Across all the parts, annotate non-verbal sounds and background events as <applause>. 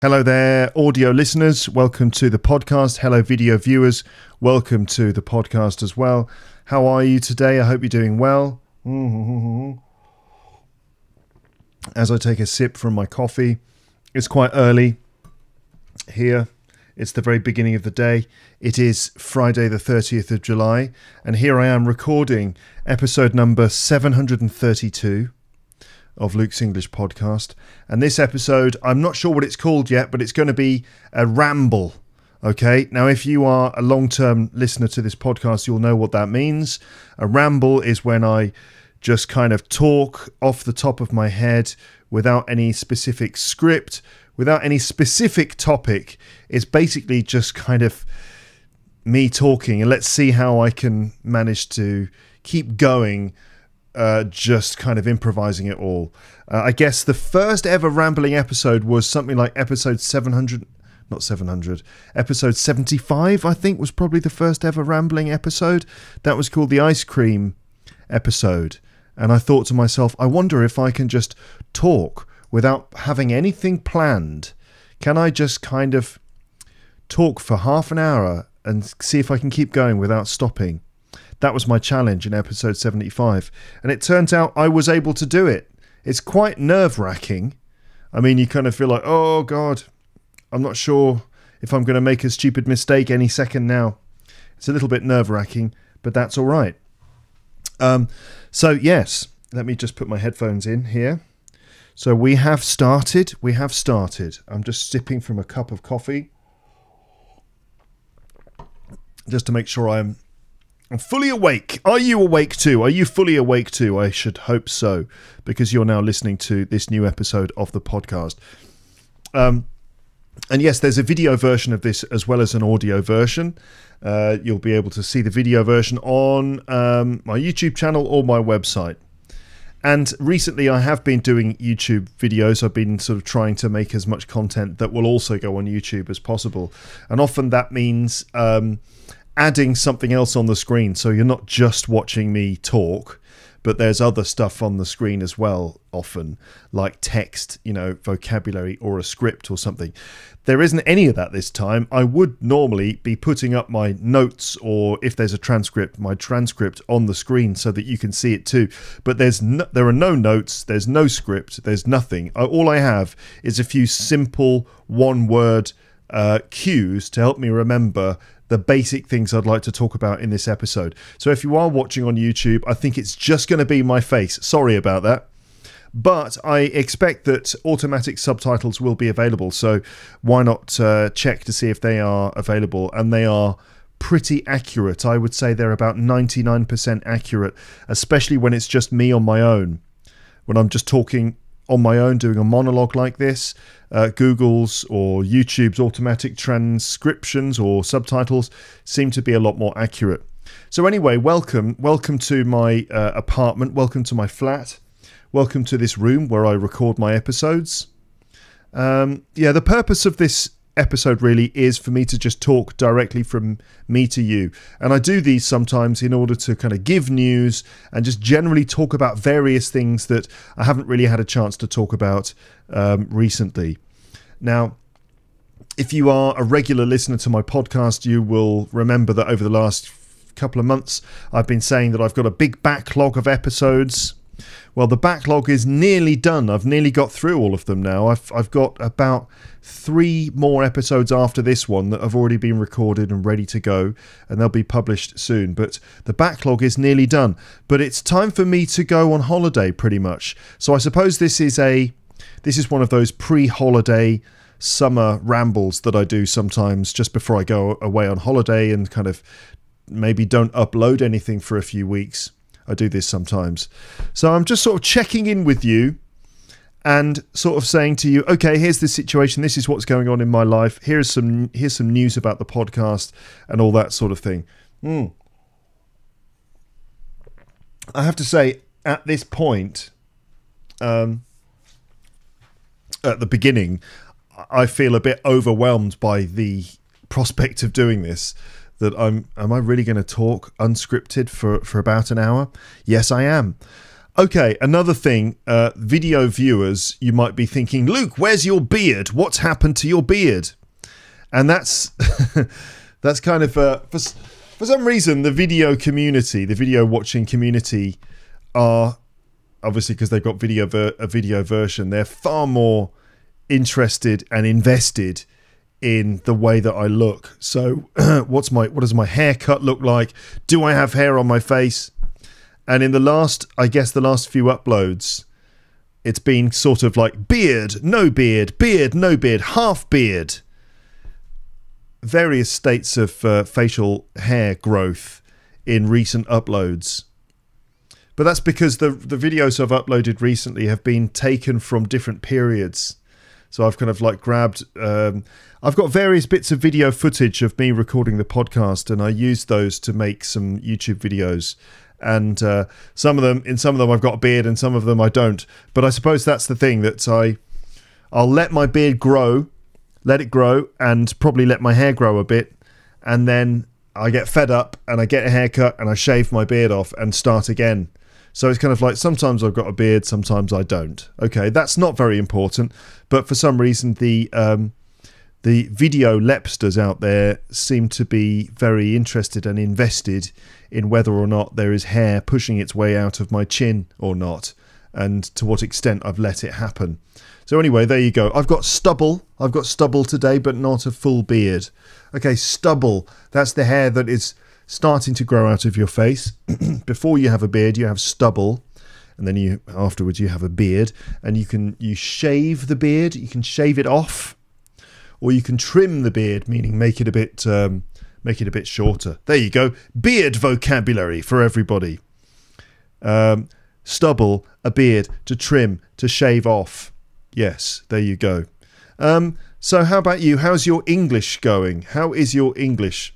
Hello there, audio listeners. Welcome to the podcast. Hello, video viewers. Welcome to the podcast as well. How are you today? I hope you're doing well. Mm-hmm. As I take a sip from my coffee, it's quite early here. It's the very beginning of the day. It is Friday, the 30th of July, and here I am recording episode number 732 of Luke's English podcast. And this episode, I'm not sure what it's called yet, but it's going to be a ramble. Okay, now if you are a long term listener to this podcast, you'll know what that means. A ramble is when I just kind of talk off the top of my head without any specific script, without any specific topic. It's basically just kind of me talking, and let's see how I can manage to keep going uh, just kind of improvising it all. Uh, I guess the first ever rambling episode was something like episode 700, not 700, episode 75, I think, was probably the first ever rambling episode. That was called the ice cream episode. And I thought to myself, I wonder if I can just talk without having anything planned. Can I just kind of talk for half an hour and see if I can keep going without stopping? That was my challenge in episode 75. And it turns out I was able to do it. It's quite nerve wracking. I mean, you kind of feel like, oh, God, I'm not sure if I'm going to make a stupid mistake any second now. It's a little bit nerve wracking, but that's all right. Um, so, yes, let me just put my headphones in here. So, we have started. We have started. I'm just sipping from a cup of coffee just to make sure I'm I'm fully awake. Are you awake too? Are you fully awake too? I should hope so, because you're now listening to this new episode of the podcast. Um, and yes, there's a video version of this as well as an audio version. Uh, you'll be able to see the video version on um, my YouTube channel or my website. And recently, I have been doing YouTube videos. I've been sort of trying to make as much content that will also go on YouTube as possible. And often that means. Um, adding something else on the screen so you're not just watching me talk but there's other stuff on the screen as well often like text you know vocabulary or a script or something. There isn't any of that this time. I would normally be putting up my notes or if there's a transcript my transcript on the screen so that you can see it too. But there's no, there are no notes there's no script there's nothing. All i have is a few simple one word uh, cues to help me remember the basic things I'd like to talk about in this episode. So if you are watching on YouTube, I think it's just going to be my face. Sorry about that. But I expect that automatic subtitles will be available. So why not uh, check to see if they are available? And they are pretty accurate. I would say they're about 99% accurate, especially when it's just me on my own. When I'm just talking on my own doing a monologue like this, uh, Google's or YouTube's automatic transcriptions or subtitles seem to be a lot more accurate. So anyway, welcome, welcome to my uh, apartment, welcome to my flat, welcome to this room where I record my episodes. Um, yeah, the purpose of this episode really is for me to just talk directly from me to you. And I do these sometimes in order to kind of give news and just generally talk about various things that I haven't really had a chance to talk about um, recently. Now, if you are a regular listener to my podcast, you will remember that over the last couple of months, I've been saying that I've got a big backlog of episodes well, the backlog is nearly done. I've nearly got through all of them now. I've, I've got about three more episodes after this one that have already been recorded and ready to go, and they'll be published soon. But the backlog is nearly done. But it's time for me to go on holiday pretty much. So I suppose this is a this is one of those pre-holiday summer rambles that I do sometimes just before I go away on holiday and kind of maybe don't upload anything for a few weeks I do this sometimes. So I'm just sort of checking in with you and sort of saying to you, okay, here's the situation. This is what's going on in my life. Here's some here's some news about the podcast and all that sort of thing. Mm. I have to say, at this point, um, at the beginning, I feel a bit overwhelmed by the prospect of doing this that I'm am I really going to talk unscripted for for about an hour? Yes, I am. Okay, another thing, uh, video viewers, you might be thinking, Luke, where's your beard? What's happened to your beard? And that's <laughs> that's kind of uh, for for some reason the video community, the video watching community, are obviously because they've got video a video version. They're far more interested and invested in the way that I look. So, <clears throat> what's my what does my haircut look like? Do I have hair on my face? And in the last, I guess, the last few uploads, it's been sort of like beard, no beard, beard, no beard, half beard. Various states of uh, facial hair growth in recent uploads. But that's because the the videos I've uploaded recently have been taken from different periods. So I've kind of like grabbed. Um, I've got various bits of video footage of me recording the podcast, and I used those to make some YouTube videos and uh, some of them in some of them I've got a beard and some of them I don't. But I suppose that's the thing that I I'll let my beard grow, let it grow, and probably let my hair grow a bit, and then I get fed up and I get a haircut and I shave my beard off and start again. So it's kind of like sometimes I've got a beard, sometimes I don't. Okay, that's not very important, but for some reason the um, the video lepsters out there seem to be very interested and invested in whether or not there is hair pushing its way out of my chin or not, and to what extent I've let it happen. So, anyway, there you go. I've got stubble. I've got stubble today, but not a full beard. Okay, stubble. That's the hair that is starting to grow out of your face. <clears throat> Before you have a beard, you have stubble and then you afterwards you have a beard and you can you shave the beard you can shave it off or you can trim the beard meaning make it a bit um, make it a bit shorter. There you go. Beard vocabulary for everybody. Um, stubble, a beard, to trim, to shave off. Yes, there you go. Um, so, how about you? How's your English going? How is your English?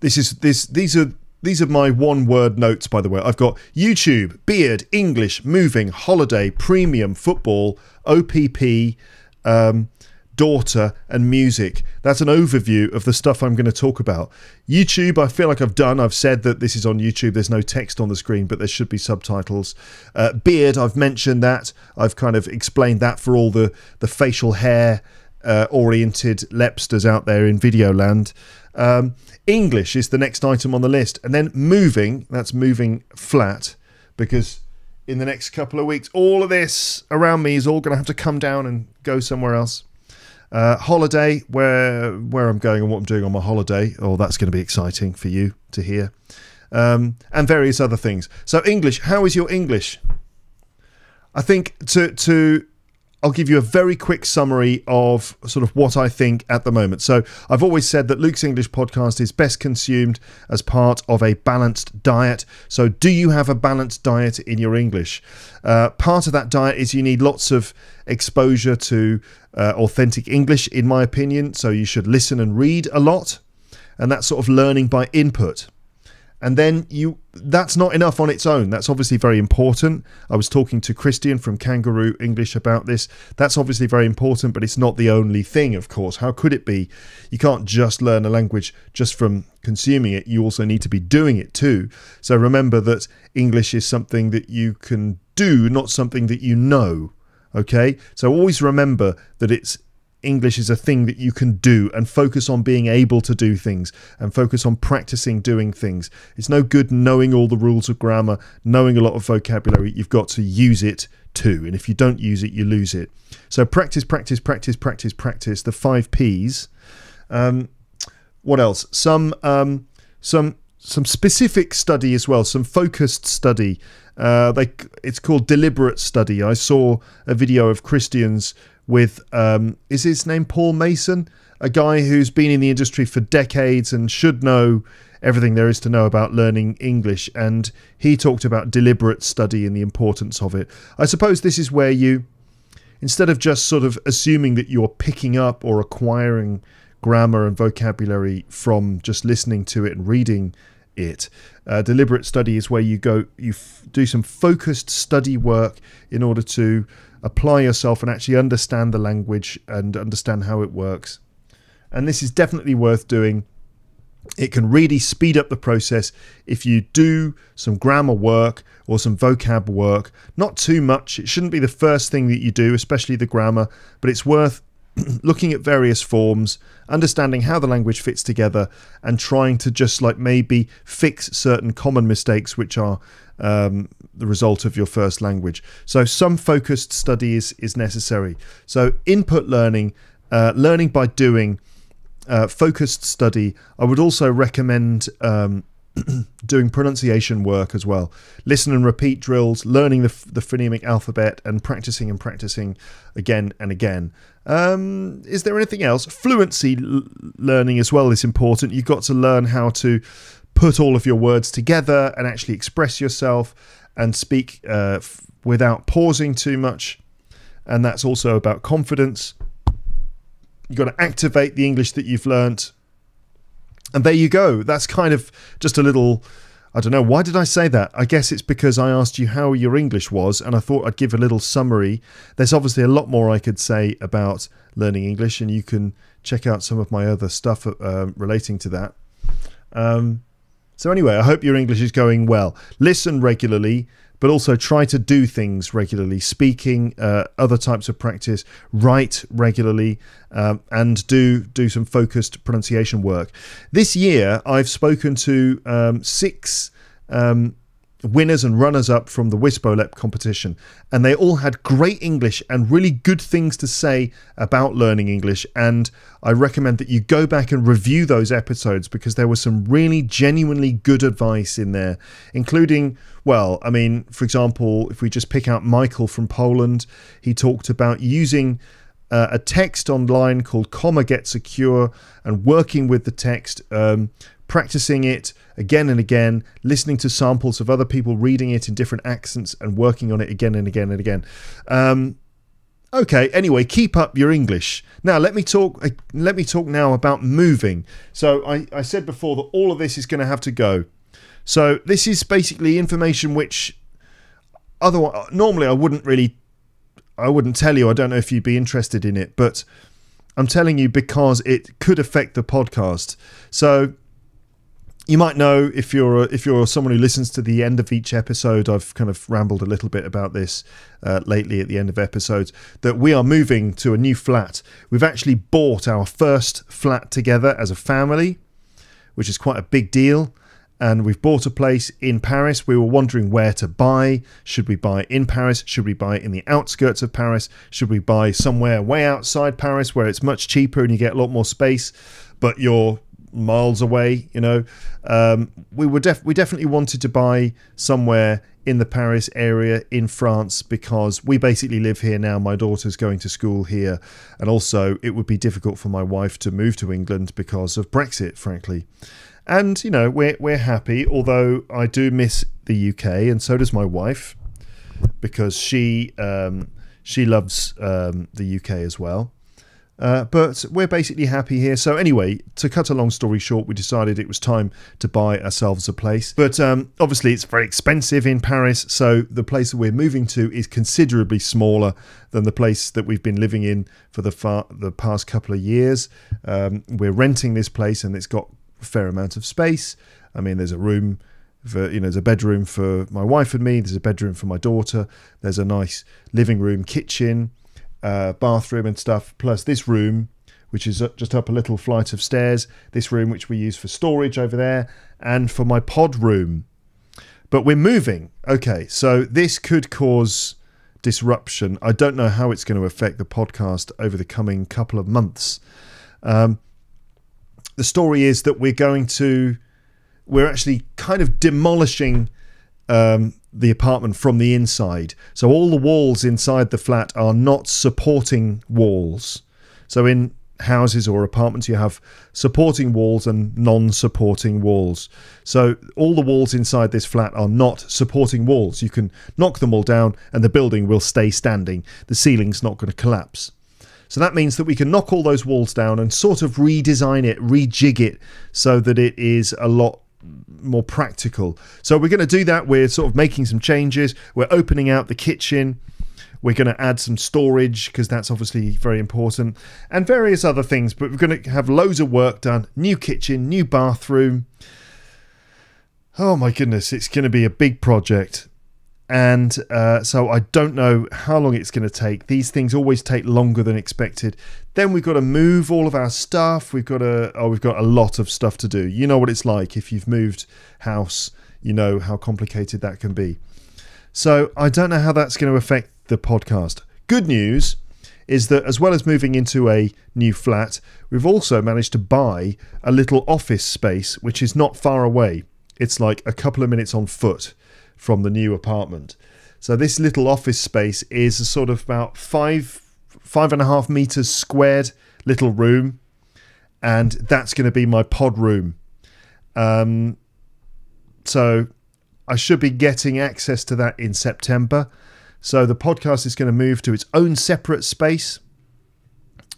This is this. These are these are my one word notes, by the way. I've got YouTube, beard, English, moving, holiday, premium, football, OPP, um, daughter, and music. That's an overview of the stuff I'm going to talk about. YouTube, I feel like I've done. I've said that this is on YouTube. There's no text on the screen, but there should be subtitles. Uh, beard, I've mentioned that. I've kind of explained that for all the, the facial hair uh, oriented lepsters out there in video land. Um, English is the next item on the list. And then moving, that's moving flat because in the next couple of weeks, all of this around me is all going to have to come down and go somewhere else. Uh, holiday, where where I'm going and what I'm doing on my holiday. Oh, that's going to be exciting for you to hear. Um, and various other things. So English, how is your English? I think to to I'll give you a very quick summary of sort of what I think at the moment. So, I've always said that Luke's English podcast is best consumed as part of a balanced diet. So, do you have a balanced diet in your English? Uh, part of that diet is you need lots of exposure to uh, authentic English, in my opinion. So, you should listen and read a lot, and that's sort of learning by input and then you that's not enough on its own. That's obviously very important. I was talking to christian from kangaroo english about this. That's obviously very important but it's not the only thing of course. How could it be? You can't just learn a language just from consuming it. You also need to be doing it too. So remember that english is something that you can do not something that you know okay? So always remember that it's English is a thing that you can do and focus on being able to do things and focus on practicing doing things. It's no good knowing all the rules of grammar, knowing a lot of vocabulary. You've got to use it too. And if you don't use it, you lose it. So practice, practice, practice, practice, practice. The five P's. Um, what else? Some um, some some specific study as well, some focused study. Uh, they, it's called deliberate study. I saw a video of Christians with um, is his name Paul Nation, a guy who's been in the industry for decades and should know everything there is to know about learning English. And he talked about deliberate study and the importance of it. I suppose this is where you, instead of just sort of assuming that you're picking up or acquiring grammar and vocabulary from just listening to it and reading it. Uh, deliberate study is where you go, you do some focused study work in order to apply yourself and actually understand the language and understand how it works. And this is definitely worth doing it can really speed up the process if you do some grammar work or some vocab work. Not too much. It shouldn't be the first thing that you do, especially the grammar, but it's worth <clears throat> looking at various forms, understanding how the language fits together, and trying to just like maybe fix certain common mistakes which are um, the result of your first language. So, some focused study is, is necessary. So, input learning, uh, learning by doing uh, focused study. I would also recommend um, <clears throat> doing pronunciation work as well. Listen and repeat drills, learning the, the phonemic alphabet, and practicing and practicing again and again. Um, is there anything else? Fluency learning as well is important. You've got to learn how to put all of your words together and actually express yourself and speak uh, without pausing too much. And that's also about confidence. You've got to activate the English that you've learnt. And there you go. That's kind of just a little. I don't know. Why did I say that? I guess it's because I asked you how your English was, and I thought I'd give a little summary. There's obviously a lot more I could say about learning English, and you can check out some of my other stuff uh, relating to that. Um, so, anyway, I hope your English is going well. Listen regularly but also try to do things regularly, speaking, uh, other types of practice, write regularly, um, and do do some focused pronunciation work. This year, I've spoken to um, six. Um, winners and runners up from the WISBOLEP competition, and they all had great English and really good things to say about learning English. And I recommend that you go back and review those episodes because there was some really genuinely good advice in there, including, well, I mean, for example, if we just pick out Michael from Poland, he talked about using. Uh, a text online called Comma Gets a Cure and working with the text, um, practicing it, again and again, listening to samples of other people reading it in different accents and working on it again and again and again. Um, okay, anyway, keep up your English. Now let me talk. Uh, let me talk now about moving. So I, I said before that all of this is going to have to go. So this is basically information which otherwise normally I wouldn't really I wouldn't tell you. I don't know if you'd be interested in it, but I'm telling you because it could affect the podcast. So you might know if you're if you're someone who listens to the end of each episode. I've kind of rambled a little bit about this uh, lately at the end of episodes that we are moving to a new flat. We've actually bought our first flat together as a family, which is quite a big deal. And we've bought a place in Paris. We were wondering where to buy. Should we buy in Paris? Should we buy in the outskirts of Paris? Should we buy somewhere way outside Paris where it's much cheaper and you get a lot more space, but you're miles away. You know, um, we were def- we definitely wanted to buy somewhere in the Paris area in France because we basically live here now. My daughter's going to school here, and also it would be difficult for my wife to move to England because of Brexit, frankly. And you know, we're we're happy, although I do miss the UK, and so does my wife, because she um, she loves um, the UK as well. Uh, but we're basically happy here. So, anyway, to cut a long story short, we decided it was time to buy ourselves a place. But um, obviously, it's very expensive in Paris. So, the place that we're moving to is considerably smaller than the place that we've been living in for the, far, the past couple of years. Um, we're renting this place and it's got fair amount of space. I mean, there's a room. For, you know, there's a bedroom for my wife and me. There's a bedroom for my daughter. There's a nice living room, kitchen uh, bathroom and stuff, plus this room, which is just up a little flight of stairs, this room which we use for storage over there, and for my pod room. But we're moving. Okay, so this could cause disruption. I don't know how it's going to affect the podcast over the coming couple of months. Um, the story is that we're going to, we're actually kind of demolishing um, the apartment from the inside. So all the walls inside the flat are not supporting walls. So in houses or apartments, you have supporting walls and non supporting walls. So all the walls inside this flat are not supporting walls. You can knock them all down and the building will stay standing. The ceiling's not going to collapse. So that means that we can knock all those walls down and sort of redesign it, rejig it so that it is a lot more practical. So we're going to do that. We're sort of making some changes. We're opening out the kitchen. We're going to add some storage because that's obviously very important, and various other things. But we're going to have loads of work done. New kitchen, new bathroom. Oh my goodness, it's going to be a big project and uh, so I don't know how long it's going to take. These things always take longer than expected. Then we've got to move all of our stuff. We've got to oh, we've got a lot of stuff to do. You know what it's like if you've moved house. You know how complicated that can be. So I don't know how that's going to affect the podcast. Good news is that as well as moving into a new flat, we've also managed to buy a little office space which is not far away. It's like a couple of minutes on foot from the new apartment. So this little office space is a sort of about five five and a half meters squared little room, and that's going to be my pod room. Um, so I should be getting access to that in September. So the podcast is going to move to its own separate space.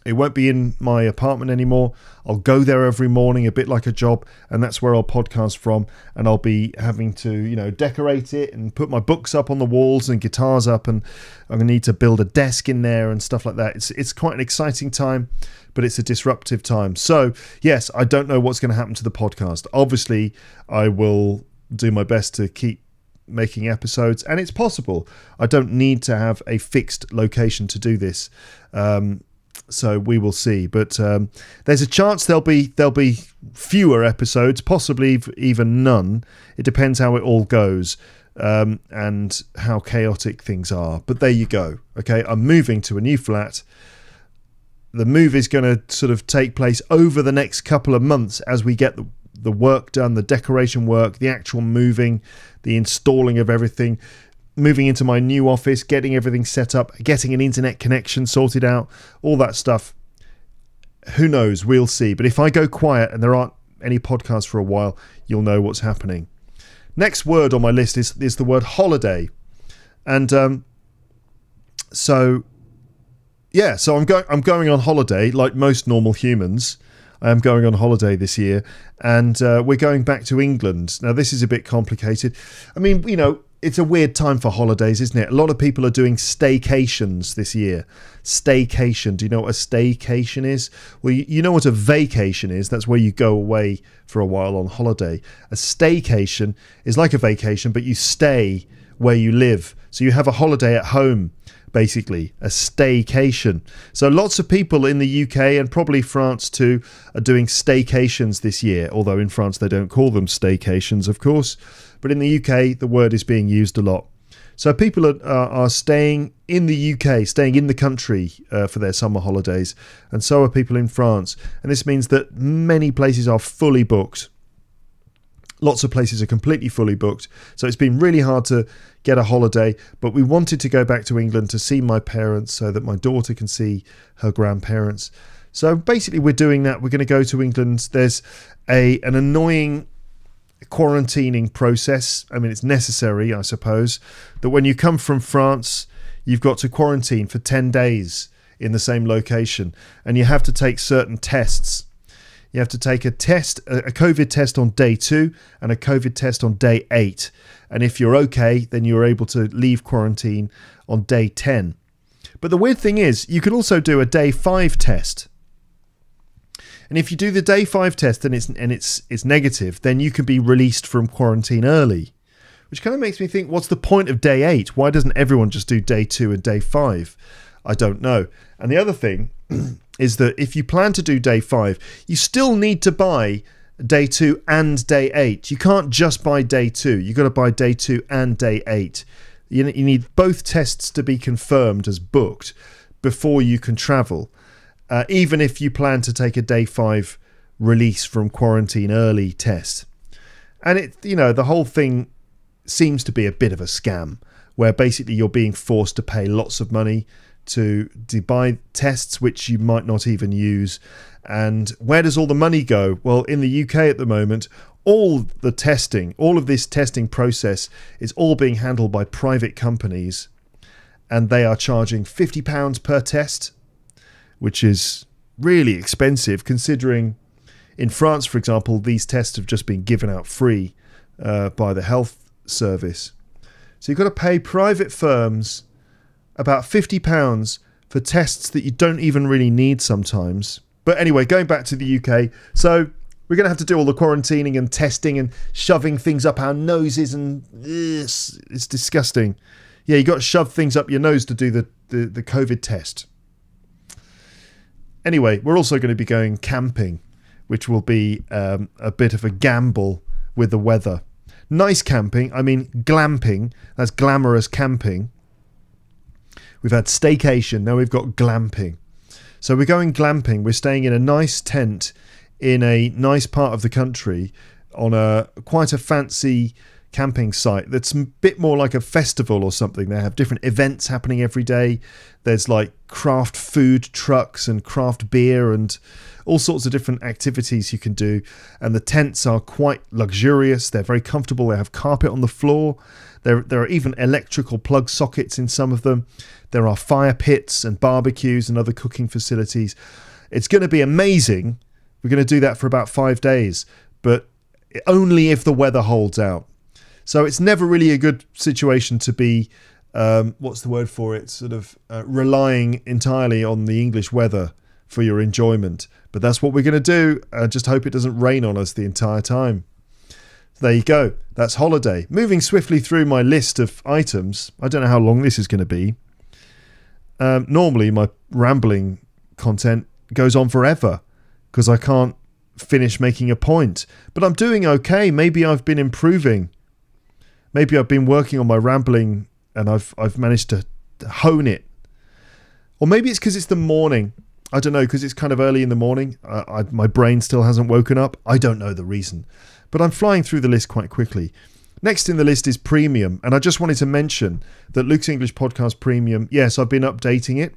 It won't be in my apartment anymore. I'll go there every morning, a bit like a job, and that's where I'll podcast from. And I'll be having to, you know, decorate it and put my books up on the walls and guitars up, and I'm gonna need to build a desk in there and stuff like that. It's it's quite an exciting time, but it's a disruptive time. So yes, I don't know what's going to happen to the podcast. Obviously, I will do my best to keep making episodes, and it's possible. I don't need to have a fixed location to do this. Um, so we will see. But um, there's a chance there'll be there'll be fewer episodes, possibly even none. It depends how it all goes um, and how chaotic things are. But there you go. Okay, I'm moving to a new flat. The move is going to sort of take place over the next couple of months as we get the, the work done, the decoration work, the actual moving, the installing of everything moving into my new office, getting everything set up, getting an internet connection sorted out, all that stuff. Who knows? We'll see. But if I go quiet and there aren't any podcasts for a while, you'll know what's happening. Next word on my list is is the word holiday, and um, so yeah, so I'm going I'm going on holiday like most normal humans. I am going on holiday this year, and uh, we're going back to England. Now, this is a bit complicated. I mean, you know, it's a weird time for holidays, isn't it? A lot of people are doing staycations this year. Staycation. Do you know what a staycation is? Well, you, know what a vacation is. That's where you go away for a while on holiday. A staycation is like a vacation, but you stay where you live. So you have a holiday at home, basically, a staycation. So lots of people in the UK and probably France too are doing staycations this year, although in France they don't call them staycations, of course but in the UK, the word is being used a lot. So people are, are staying in the UK, staying in the country uh, for their summer holidays, and so are people in France. And this means that many places are fully booked. Lots of places are completely fully booked. So it's been really hard to get a holiday, but we wanted to go back to England to see my parents so that my daughter can see her grandparents. So basically, we're doing that. We're going to go to England. There's a an annoying quarantining process. I mean, it's necessary, I suppose, that when you come from France, you've got to quarantine for 10 days in the same location and you have to take certain tests. You have to take a test, a COVID test on day two and a COVID test on day eight. And if you're okay, then you're able to leave quarantine on day 10. But the weird thing is, you can also do a day five test and if you do the day five test and it's and it's it's negative, then you can be released from quarantine early. Which kind of makes me think, what's the point of day eight? Why doesn't everyone just do day two and day five? I don't know. And the other thing <clears throat> is that if you plan to do day five, you still need to buy day two and day eight. You can't just buy day two. You've got to buy day two and day eight. You, you need both tests to be confirmed as booked before you can travel uh, even if you plan to take a day five release from quarantine early test. And it, you know, the whole thing seems to be a bit of a scam where basically you're being forced to pay lots of money to, to buy tests which you might not even use. And where does all the money go? Well, in the UK at the moment, all the testing, all of this testing process is all being handled by private companies and they are charging £50 per test which is really expensive considering in France, for example, these tests have just been given out free uh, by the health service. So you've got to pay private firms about £50 for tests that you don't even really need sometimes. But anyway, going back to the UK. So we're going to have to do all the quarantining and testing and shoving things up our noses, and it's, it's disgusting. Yeah, you got to shove things up your nose to do the, the, the COVID test. Anyway, we're also going to be going camping, which will be um, a bit of a gamble with the weather. Nice camping, I mean glamping, that's glamorous camping. We've had staycation, now we've got glamping. So we're going glamping, we're staying in a nice tent in a nice part of the country on a quite a fancy camping site that's a bit more like a festival or something. They have different events happening every day. There's like craft food trucks and craft beer and all sorts of different activities you can do. And the tents are quite luxurious. They're very comfortable. They have carpet on the floor. There, there are even electrical plug sockets in some of them. There are fire pits and barbecues and other cooking facilities. It's going to be amazing. We're going to do that for about five days, but only if the weather holds out. So it's never really a good situation to be, um, what's the word for it, sort of uh, relying entirely on the English weather for your enjoyment. But that's what we're going to do. I just hope it doesn't rain on us the entire time. There you go. That's holiday. Moving swiftly through my list of items. I don't know how long this is going to be. Um, normally, my rambling content goes on forever because I can't finish making a point. But I'm doing okay. Maybe I've been improving maybe I've been working on my rambling and I've I've managed to hone it, or maybe it's because it's the morning. I don't know because it's kind of early in the morning. I, my brain still hasn't woken up. I don't know the reason, but I'm flying through the list quite quickly. Next in the list is Premium, and I just wanted to mention that Luke's English Podcast Premium. Yes, I've been updating it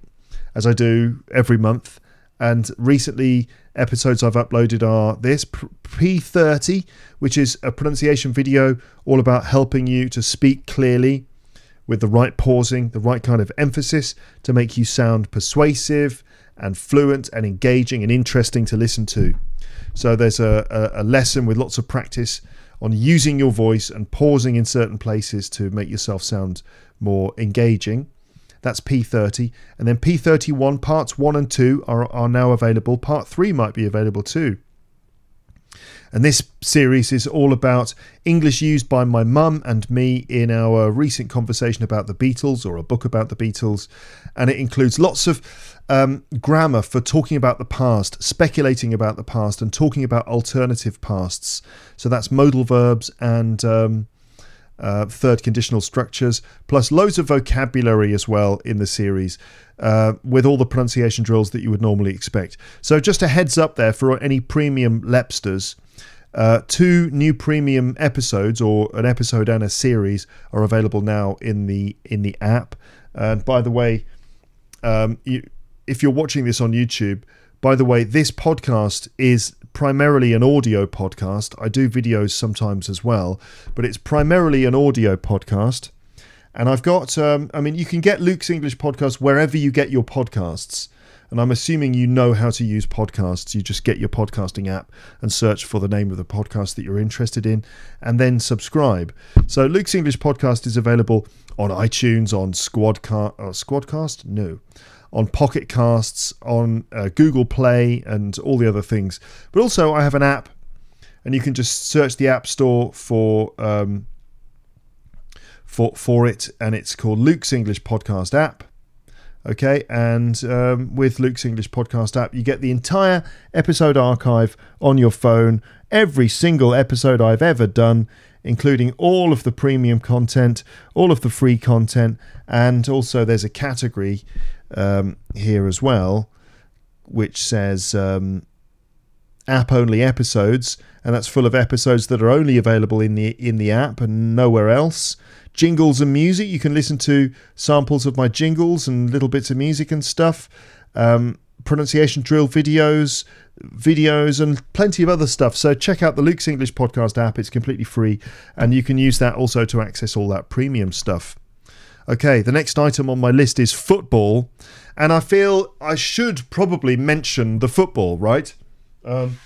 as I do every month, and recently episodes I've uploaded are this P30, which is a pronunciation video all about helping you to speak clearly with the right pausing, the right kind of emphasis to make you sound persuasive and fluent and engaging and interesting to listen to. So there's a, a, a lesson with lots of practice on using your voice and pausing in certain places to make yourself sound more engaging. That's P30. And then P31, parts 1 and 2 are, are now available. Part 3 might be available too. And this series is all about English used by my mum and me in our recent conversation about the Beatles or a book about the Beatles. And it includes lots of um, grammar for talking about the past, speculating about the past, and talking about alternative pasts. So that's modal verbs and. Um, uh, third conditional structures, plus loads of vocabulary as well in the series, uh, with all the pronunciation drills that you would normally expect. So, just a heads up there for any premium Lepsters. Uh, two new premium episodes, or an episode and a series, are available now in the in the app. And by the way, um, you, if you're watching this on YouTube, by the way, this podcast is primarily an audio podcast. I do videos sometimes as well, but it's primarily an audio podcast. And I've got, um, I mean, you can get Luke's English podcast wherever you get your podcasts. And I'm assuming you know how to use podcasts. You just get your podcasting app and search for the name of the podcast that you're interested in and then subscribe. So Luke's English podcast is available on iTunes, on Squadcast, uh, Squadcast? No on Pocket Casts, on uh, Google Play, and all the other things. But also, I have an app, and you can just search the App Store for um, for for it, and it's called Luke's English Podcast app. Okay, and um, with Luke's English Podcast app, you get the entire episode archive on your phone. Every single episode I've ever done including all of the premium content, all of the free content, and also there's a category um, here as well, which says um, app only episodes, and that's full of episodes that are only available in the in the app and nowhere else. Jingles and music, you can listen to samples of my jingles and little bits of music and stuff. Um, pronunciation drill videos, videos, and plenty of other stuff. So check out the Luke's English Podcast app. It's completely free, and you can use that also to access all that premium stuff. Okay, the next item on my list is football, and I feel I should probably mention the football, right? Um,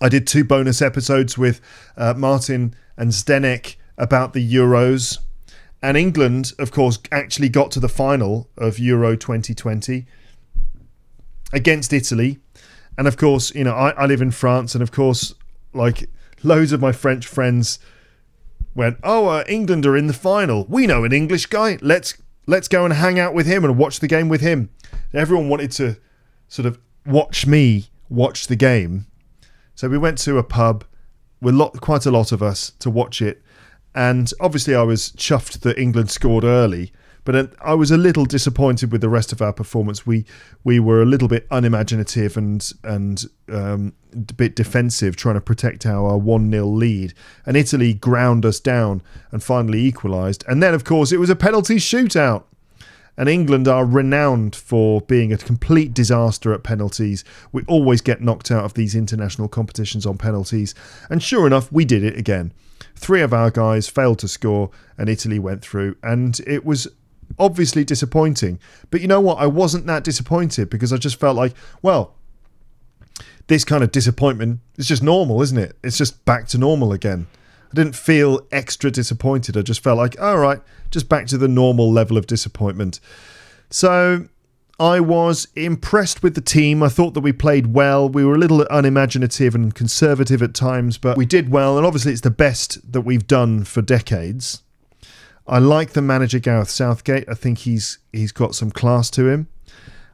I did two bonus episodes with uh, Martin and Zdenek about the Euros, And England, of course, actually got to the final of Euro 2020 against Italy. And of course, you know, I, I live in France, and of course, like loads of my French friends went, "Oh, uh, England are in the final. We know an English guy. Let's let's go and hang out with him and watch the game with him." Everyone wanted to sort of watch me watch the game, so we went to a pub with lot, quite a lot of us to watch it. And obviously, I was chuffed that England scored early but I was a little disappointed with the rest of our performance. We we were a little bit unimaginative and and um, a bit defensive, trying to protect our one 0 lead. And Italy ground us down and finally equalised. And then, of course, it was a penalty shootout. And England are renowned for being a complete disaster at penalties. We always get knocked out of these international competitions on penalties. And sure enough, we did it again. Three of our guys failed to score, and Italy went through. And it was obviously disappointing. But you know what? I wasn't that disappointed because I just felt like, well, this kind of disappointment is just normal, isn't it? It's just back to normal again. I didn't feel extra disappointed. I just felt like, all right, just back to the normal level of disappointment. So I was impressed with the team. I thought that we played well. We were a little unimaginative and conservative at times, but we did well. And obviously, it's the best that we've done for decades. I like the manager Gareth Southgate. I think he's he's got some class to him.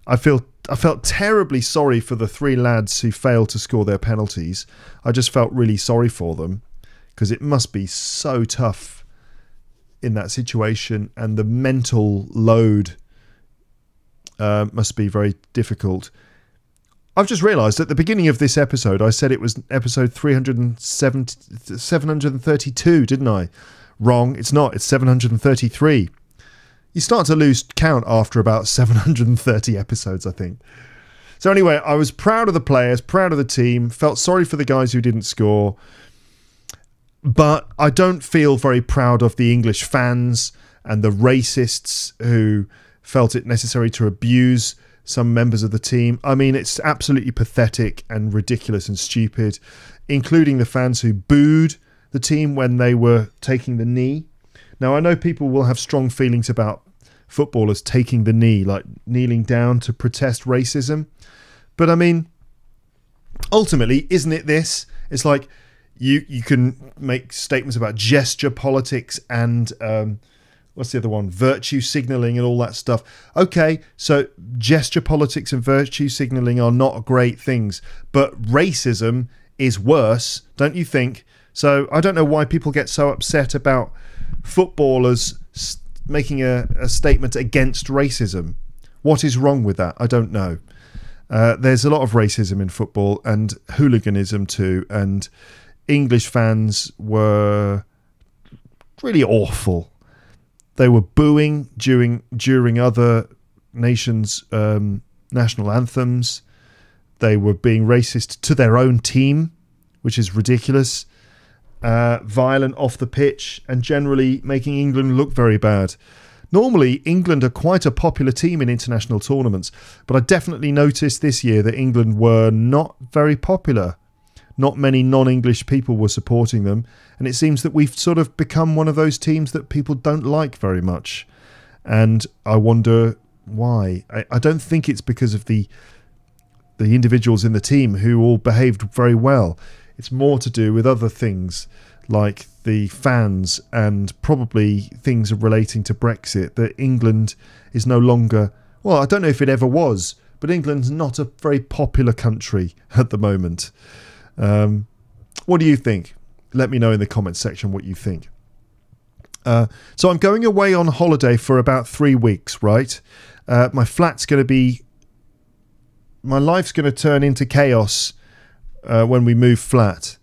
I feel I felt terribly sorry for the three lads who failed to score their penalties. I just felt really sorry for them because it must be so tough in that situation, and the mental load uh, must be very difficult. I've just realised at the beginning of this episode, I said it was episode 370, 732, didn't I? Wrong, it's not, it's 733. You start to lose count after about <laughs> 730 episodes, I think. So, anyway, I was proud of the players, proud of the team, felt sorry for the guys who didn't score, but I don't feel very proud of the English fans and the racists who felt it necessary to abuse some members of the team. I mean, it's absolutely pathetic and ridiculous and stupid, including the fans who booed the team when they were taking the knee. Now, I know people will have strong feelings about footballers taking the knee, like kneeling down to protest racism. But I mean, ultimately, isn't it this? It's like you you can make statements about gesture politics and um, what's the other one? Virtue signaling and all that stuff. Okay, so gesture politics and virtue signaling are not great things, but racism is worse, don't you think? So I don't know why people get so upset about footballers making a, a statement against racism. What is wrong with that? I don't know. Uh, there's a lot of racism in football and hooliganism too, and English fans were really awful. They were booing during during other nations' um, national anthems. They were being racist to their own team, which is ridiculous uh, violent off the pitch, and generally making England look very bad. Normally, England are quite a popular team in international tournaments, but I definitely noticed this year that England were not very popular. Not many non English people were supporting them, and it seems that we've sort of become one of those teams that people don't like very much. And I wonder why. I, I don't think it's because of the the individuals in the team who all behaved very well. It's more to do with other things like the fans and probably things relating to Brexit that England is no longer, well, I don't know if it ever was, but England's not a very popular country <laughs> at the moment. Um, what do you think? Let me know in the comments section what you think. Uh, so I'm going away on holiday for about three weeks, right? Uh, my flat's going to be, my life's going to turn into chaos uh, when we move flat.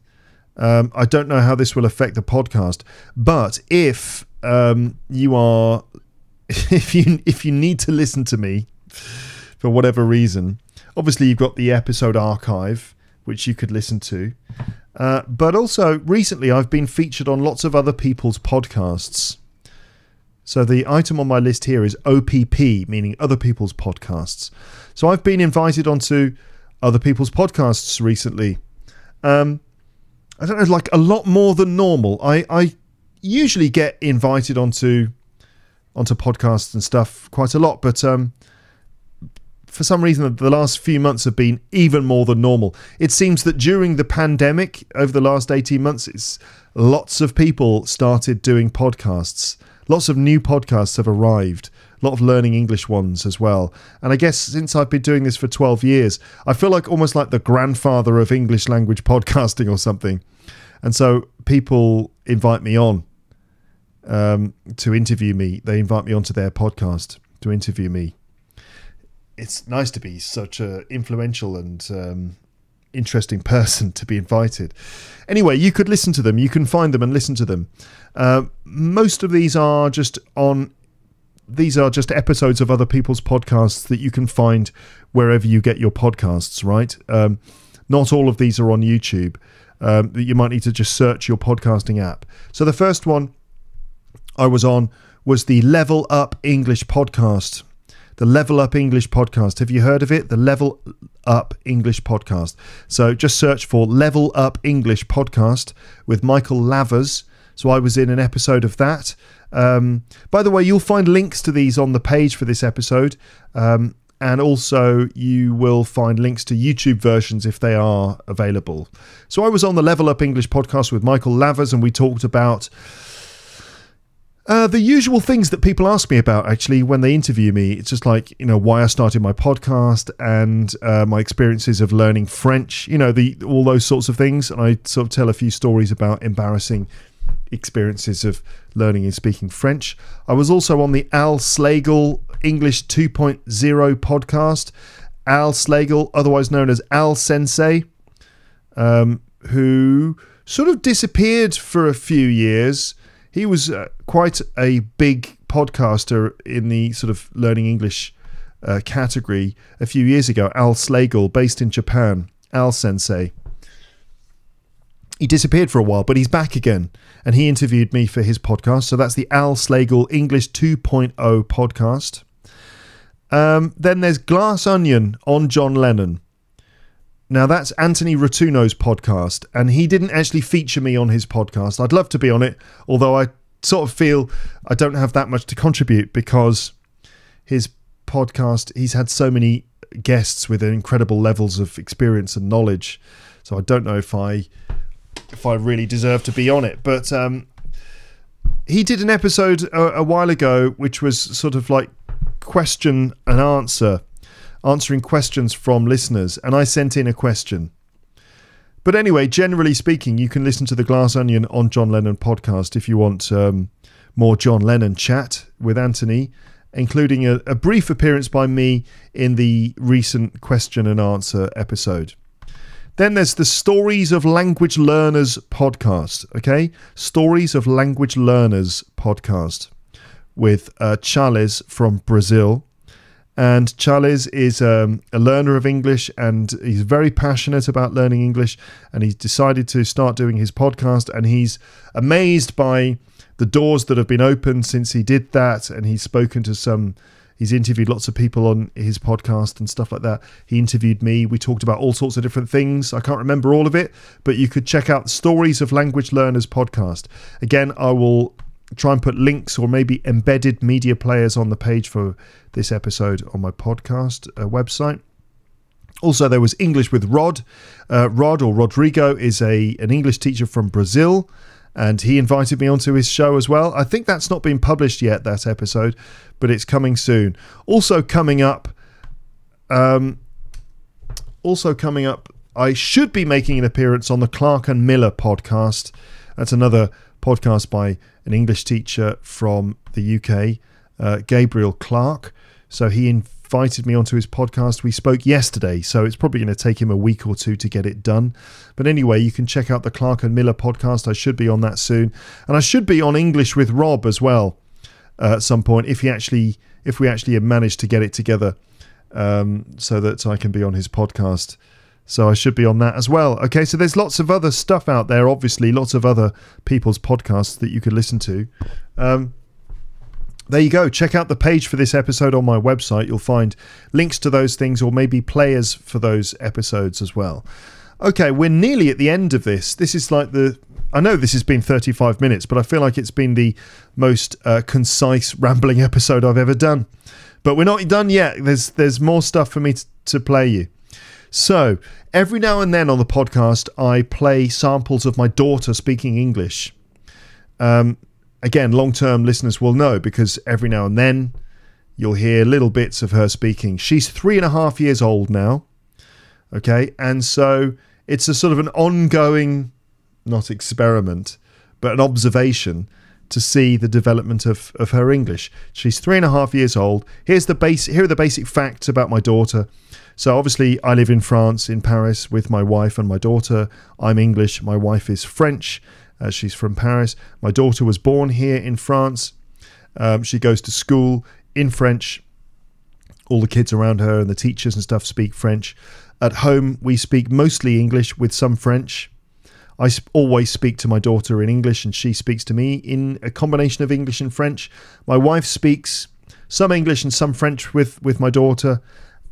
Um, I don't know how this will affect the podcast, but if um, you are, <laughs> if you if you need to listen to me for whatever reason, obviously you've got the episode archive which you could listen to, uh, but also recently I've been featured on lots of other people's podcasts. So the item on my list here is OPP, meaning other people's podcasts. So I've been invited onto other people's podcasts recently. Um, I don't know, like a lot more than normal. I, I usually get invited onto onto podcasts and stuff quite a lot, but um, for some reason, the last few months have been even more than normal. It seems that during the pandemic, over the last 18 months, it's lots of people started doing podcasts. Lots of new podcasts have arrived. Lot of learning English ones as well. And I guess since I've been doing this for 12 years, I feel like almost like the grandfather of English language <laughs> podcasting or something. And so people invite me on um, to interview me. They invite me onto their podcast to interview me it's nice to be such a influential and um, interesting <laughs> person to be invited. Anyway, you could listen to them. You can find them and listen to them. Uh, most of these are just on. These are just episodes of other people's podcasts that you can find wherever you get your podcasts. Right? Um, not all of these are on YouTube. Um, you might need to just search your podcasting app. So the first one I was on was the Level Up English podcast the Level Up English podcast. Have you heard of it? The Level Up English podcast. So just search for Level Up English podcast with Michael Lavers. So I was in an episode of that. Um, by the way, you'll find links to these on the page for this episode. Um, and also, you will find links to YouTube versions if they are available. So, I was on the Level Up English podcast with Michael Lavers, and we talked about uh, the usual things that people ask me about actually when they interview me, it's just like you know why I started my podcast and uh, my experiences of learning French, you know the all those sorts of things, and I sort of tell a few stories about embarrassing experiences of learning and speaking French. I was also on the Al Slagle English 2.0 podcast. Al Slagle, otherwise known as Al Sensei, um, who sort of disappeared for a few years he was uh, quite a big podcaster in the sort of learning English uh, category a few years ago. Al Slagle, based in Japan, Al Sensei. He disappeared for a while, but he's back again, and he interviewed me for his podcast. So that's the Al Slagle English 2.0 podcast. Um, then there's Glass Onion on John Lennon. Now, that's Anthony Rotuno's podcast, and he didn't actually feature me on his podcast. I'd love to be on it, although I sort of feel I don't have that much to contribute because his podcast, he's had so many guests with incredible levels of experience and knowledge. So I don't know if I if I really deserve to be on it. But um, he did an episode a, a while ago, which was sort of like question and answer answering questions from listeners, and I sent in a question. But anyway, generally speaking, you can listen to the Glass Onion on John Lennon podcast if you want um, more John Lennon chat with Anthony, including a, a brief appearance by me in the recent question and answer episode. Then there's the Stories of Language Learners podcast. Okay, Stories of Language Learners podcast with uh, Charles from Brazil. And Charles is um, a learner of English and he's very passionate about learning English. And he's decided to start doing his podcast. And he's amazed by the doors that have been opened since he did that. And he's spoken to some, he's interviewed lots of people on his podcast and stuff like that. He interviewed me. We talked about all sorts of different things. I can't remember all of it, but you could check out the Stories of Language Learners podcast. Again, I will try and put links or maybe embedded media players on the page for this episode on my podcast uh, website. Also, there was English with Rod. Uh, Rod or Rodrigo is a an English teacher from Brazil, and he invited me onto his show as well. I think that's not been published yet that episode, but it's coming soon. Also coming up, um, also coming up, I should be making an appearance on the Clark and Miller podcast. That's another podcast by an English teacher from the UK, uh, Gabriel Clark. So he invited me onto his podcast. We spoke yesterday, so it's probably going to take him a week or two to get it done. But anyway, you can check out the Clark and Miller podcast. I should be on that soon, and I should be on English with Rob as well uh, at some point if he actually if we actually manage to get it together, um, so that I can be on his podcast. So I should be on that as well. Okay, so there's lots of other stuff out there, obviously, lots of other people's podcasts that you could listen to. Um, there you go. Check out the page for this episode on my website. You'll find links to those things or maybe players for those episodes as well. Okay, we're nearly at the end of this. This is like the I know this has been 35 minutes, but I feel like it's been the most uh, concise, rambling <laughs> episode I've ever done. But we're not done yet. There's there's more stuff for me to, to play you. So every now and then on the podcast, I play samples of my daughter speaking English. Um, again, long term listeners will know because every now and then you'll hear little bits of her speaking. She's three and a half years old now. Okay. And so it's a sort of an ongoing, not experiment, but an observation to see the development of, of her English. She's three and a half years old. Here's the base here are the basic facts about my daughter. So obviously I live in France, in Paris, with my wife and my daughter. I'm English, my wife is French. Uh, she's from Paris. My daughter was born here in France. Um, she goes to school in French. All the kids around her and the teachers and stuff speak French. At home, we speak mostly English with some French. I always speak to my daughter in English, and she speaks to me in a combination of English and French. My wife speaks some English and some French with, with my daughter,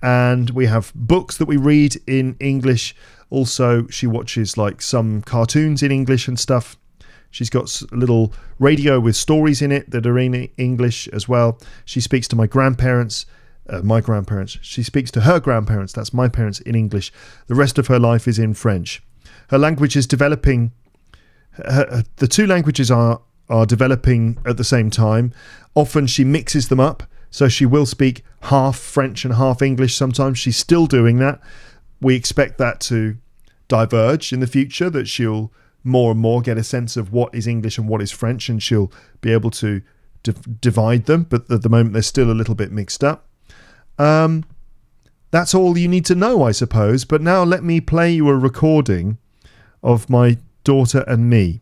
and we have books that we read in English. Also, she watches like some cartoons in English and stuff. She's got a little radio with stories in it that are in English as well. She speaks to my grandparents uh, my grandparents. She speaks to her grandparents, that's my parents, in English. The rest of her life is in French. Her language is developing. Her, the two languages are are developing at the same time. Often she mixes them up, so she will speak half French and half English. Sometimes she's still doing that. We expect that to diverge in the future. That she'll more and more get a sense of what is English and what is French, and she'll be able to divide them. But at the moment, they're still a little bit mixed up. Um, that's all you need to know, I suppose. But now let me play you a recording of my daughter and me.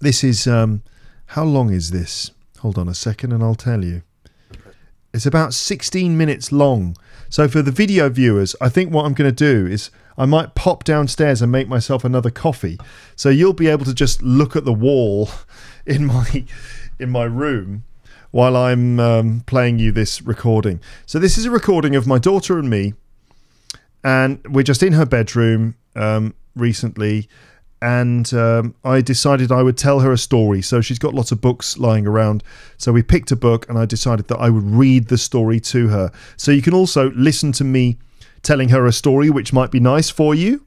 This is, um, how long is this? Hold on a second and I'll tell you. It's about 16 minutes long. So for the video viewers, I think what I'm going to do is I might pop downstairs and make myself another coffee. So you'll be able to just look at the wall <laughs> in my in my room while I'm um, playing you this recording. So, this is a recording of my daughter and me, and we're just in her bedroom um, recently. And um, I decided I would tell her a story. So she's got lots of books lying around. So we picked a book, and I decided that I would read the story to her. So you can also listen to me telling her a story, which might be nice for you.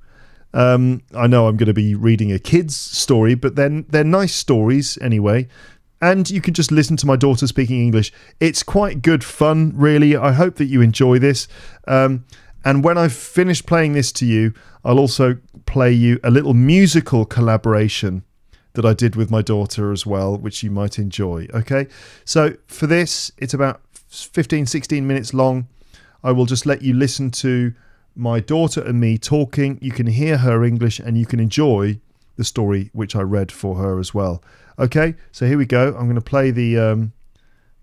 Um, I know I'm going to be reading a kid's story, but then they're nice stories anyway and you can just listen to my daughter speaking English. It's quite good fun, really. I hope that you enjoy this. Um, and when I've finished playing this to you, I'll also play you a little musical collaboration that I did with my daughter as well, which you might enjoy. Okay, so for this, it's about 15 16 minutes long. I will just let you listen to my daughter and me talking. You can hear her English and you can enjoy the story which I read for her as well. Okay, so here we go. I'm going to play the um,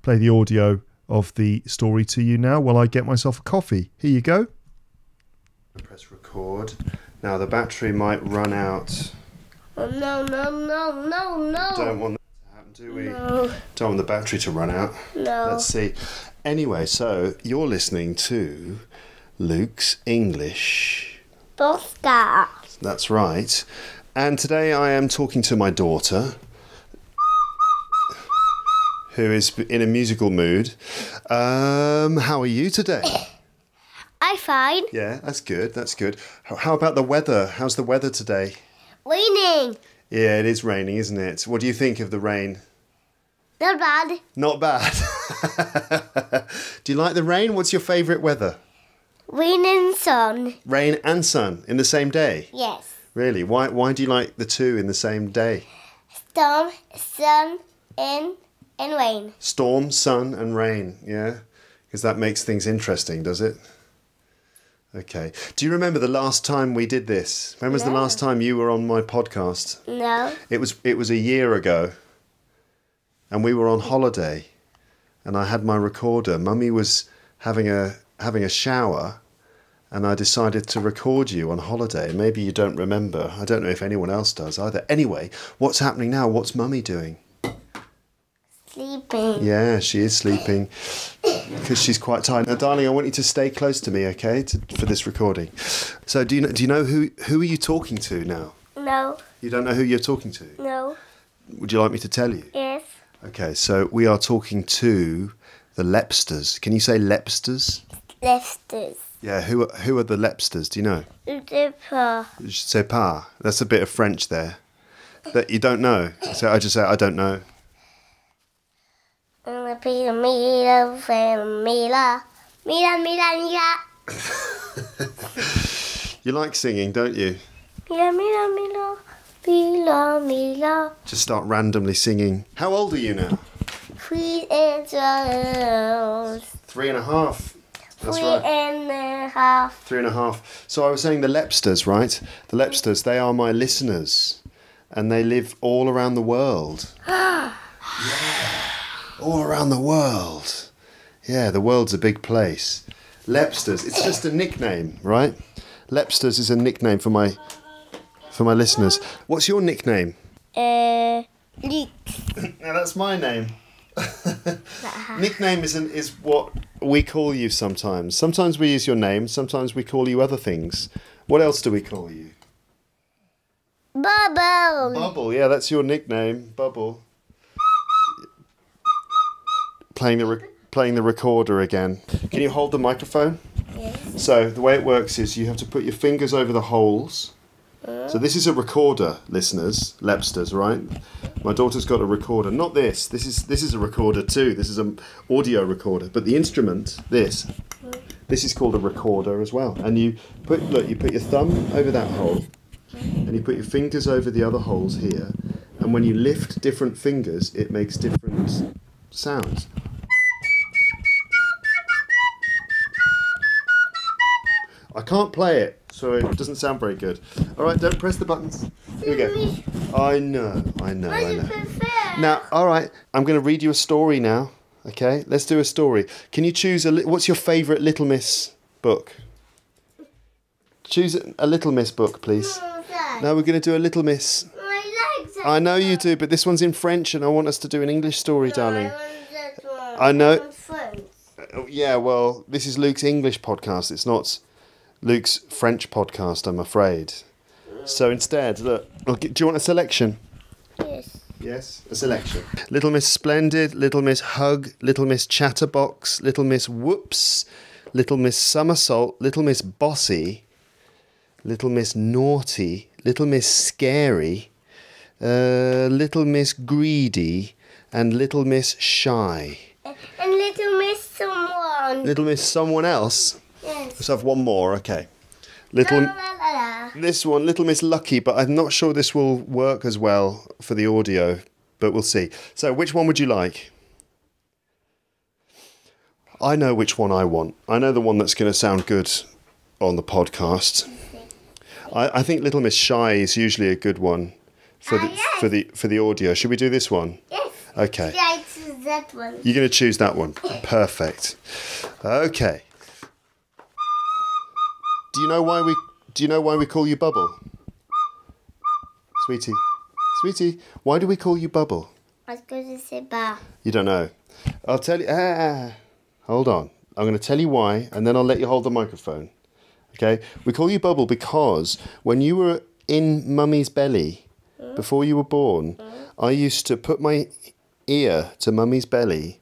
play the audio of the story to you now while I get myself a coffee. Here you go. Press record. Now the battery might run out. Oh, no, no, no, no, no. Don't want that to happen, do we? No. Don't want the battery to run out. No. Let's see. Anyway, so you're listening to Luke's English. Podcast. That's right. And today I am talking to my daughter, who is in a musical mood. Um, how are you today? <coughs> I fine. Yeah, that's good. That's good. How- How about the weather? How's the weather today? Raining. Yeah, it is raining, isn't it? What do you think of the rain? Not bad. Not bad. <laughs> do you like the rain? What's your favourite weather? Rain and sun. Rain and sun in the same day? Yes. Really? Why, why do you like the two in the same day? Storm, sun, and and rain. Storm, sun, and rain, yeah? Because that makes things interesting, does it? Okay. Do you remember the last time we did this? When was the last time you were on my podcast? No. It was it was a year ago. And we were on holiday. And I had my recorder. Mummy was having a having a shower and I decided to record you on holiday. Maybe you don't remember. I don't know if anyone else does either. Anyway, what's happening now? What's Mummy doing? Sleeping. Yeah, she is sleeping because she's quite tired. Now, darling, I want you to stay close to me, okay, to, for this recording. So, do you know, do you know who who are you talking to now? No. You don't know who you're talking to? No. Would you like me to tell you? Yes. Okay, so we are talking to the Lepsters. Can you say Lepsters? Lefters. Yeah, who are, who are the Lepsters? Do you know? Super. Je sais pas. That's a bit of French there. That you don't know. So I just say I don't know. Mila, Mila, Mila, Mila, Mila, Mila. You like singing, don't you? Mila, Mila, Mila, Mila, Mila. Just start randomly singing. How old are you now? Three angels. Three and a half. That's Three right. and a half. Three and a half. So I was saying the Lepsters, right? The Lepsters, they are my listeners. And they live all around the world. <gasps> yeah. All around the world. Yeah, the world's a big place. Lepsters, it's just a nickname, right? Lepsters is a nickname for my for my listeners. What's your nickname? Uh, leak. <laughs> No, that's my name. <laughs> Nickname is an, is what we call you sometimes. Sometimes we use your name. Sometimes we call you other things. What else do we call you? Bubble. Bubble. Yeah, that's your nickname. Bubble. Playing the playing the recorder again. Can you hold the microphone? Yes. So the way it works is you have to put your fingers over the holes. Oh. So this is a recorder, listeners, Lepsters, right? My daughter's got a recorder. Not this. This is this is a recorder too. This is an audio recorder. But the instrument, this, oh. this is called a recorder as well. And you put look, you put your thumb over that hole, and you put your fingers over the other holes here. And when you lift different fingers, it makes different sounds. I can't play it, so it doesn't sound very good. All right, don't press the buttons. Here we go. I know, I know, I know. Now, all right, I'm going to read you a story now. Okay, let's do a story. Can you choose a? What's your favourite Little Miss book? Choose a- a Little Miss book, please. Now we're going to do a Little Miss. My legs are I know you do, but this one's in French, and I want us to do an English story, darling. I want that one. I know-. Oh, Yeah, well, this is Luke's English podcast. It's not Luke's French podcast, I'm afraid. So instead, look, okay, do you want a selection? Yes. Yes, a selection. Little Miss Splendid, Little Miss Hug, Little Miss Chatterbox, Little Miss Whoops, Little Miss Somersault, Little Miss Bossy, Little Miss Naughty, Little Miss Scary, uh, Little Miss Greedy, and Little Miss Shy. And little miss someone. Little Miss Someone Else. Yes. Let's have one more, okay. Little. La, la, la. This one, Little Miss Lucky, but I'm not sure this will work as well for the audio, but we'll see. So, which one would you like? I know which one I want. I know the one that's going to sound good on the podcast. I, I think Little Miss Shy is usually a good one for the Ah, yes. for the for the audio. Should we do this one? Yes. Okay. Yeah, it's that one. You're going to choose that one. Perfect. Okay. Do you know why we do you know why we call you Bubble? Sweetie. Sweetie, why do we call you Bubble? Parce que je sais pas. You don't know. I'll tell you ah, hold on. I'm going to tell you why and then I'll let you hold the microphone. Okay? We call you Bubble because when you were in Mummy's belly before you were born, I used to put my ear to Mummy's belly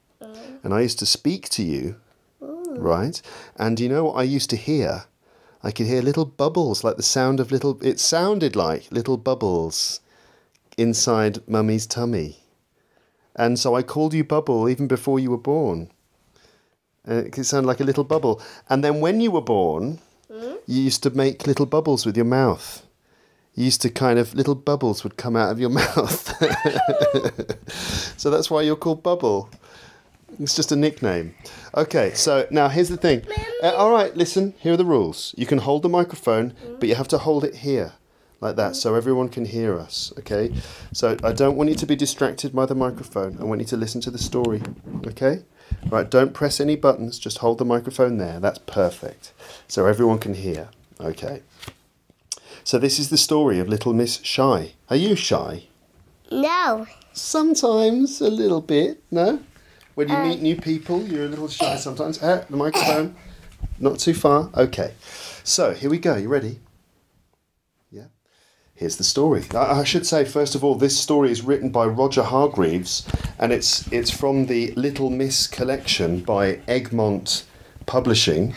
and I used to speak to you, right? And you know what I used to hear? I could hear little bubbles, like the sound of little. It sounded like little bubbles inside Mummy's tummy. And so I called you Bubble even before you were born. Uh, it could sound like a little bubble. And then when you were born, you used to make little bubbles with your mouth. Used to kind of, little bubbles would come out of your <laughs> mouth. so that's why you're called Bubble. It's just a nickname. Okay, so now here's the thing. Uh, all right, listen, here are the rules. You can hold the microphone, but you have to hold it here, like that, so everyone can hear us, okay? So I don't want you to be distracted by the microphone. I want you to listen to the story, okay? All right, don't press any buttons, just hold the microphone there. That's perfect. So everyone can hear, okay? So this is the story of Little Miss Shy. Are you shy? No. Sometimes a little bit, no? When you meet new people, you're a little shy sometimes. Eh, the microphone. Not too far. Okay. So here we go. You ready? Yeah. here's the story. I, I should say, first of all, this story is written by Roger Hargreaves, and it's it's from the Little Miss collection by Egmont Publishing.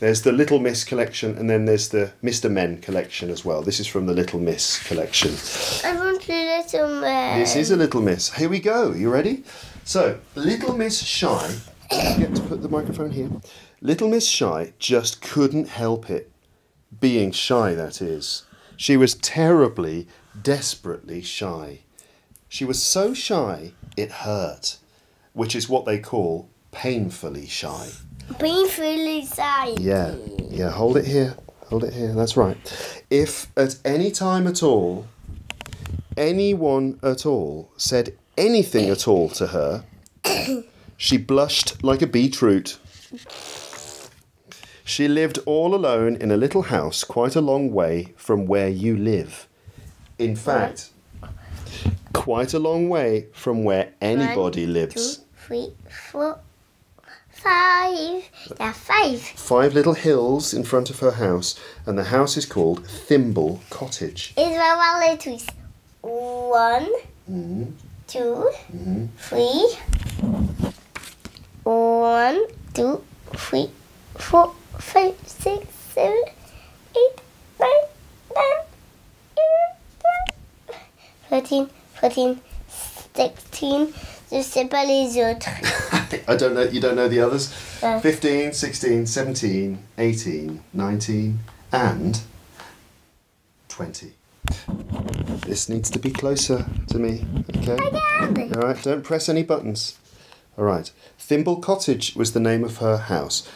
There's the Little Miss collection, and then there's the Mr. Men collection as well. This is from the Little Miss collection. I want to little man. This is a Little Miss. Here we go. You ready? So, Little Miss Shy. Get to put the microphone here. Little Miss Shy just couldn't help it. Being shy, that is. She was terribly, desperately shy. She was so shy it hurt, which is what they call painfully shy. Painfully sad. Yeah, yeah, hold it here. Hold it here, that's right. If at any time at all, anyone at all said anything at all to her, <coughs> she blushed like a beetroot. She lived all alone in a little house quite a long way from where you live. In fact, quite a long way from where anybody One, lives. Two, three, four, five. There are five. Five little hills in front of her house, and the house is called Thimble Cottage. It's my relatives. One, mm-hmm. two, mm-hmm. three. One, two, three, four, five, six, seven, eight, nine, ten, eleven, twelve, thirteen, fourteen, sixteen. Je sais pas les autres. <laughs> I don't know, you don't know the others? No. 15, 16, 17, 18, 19, and 20. This needs to be closer to me, okay? Alright, don't press any buttons. Alright. Thimble Cottage was the name of her house.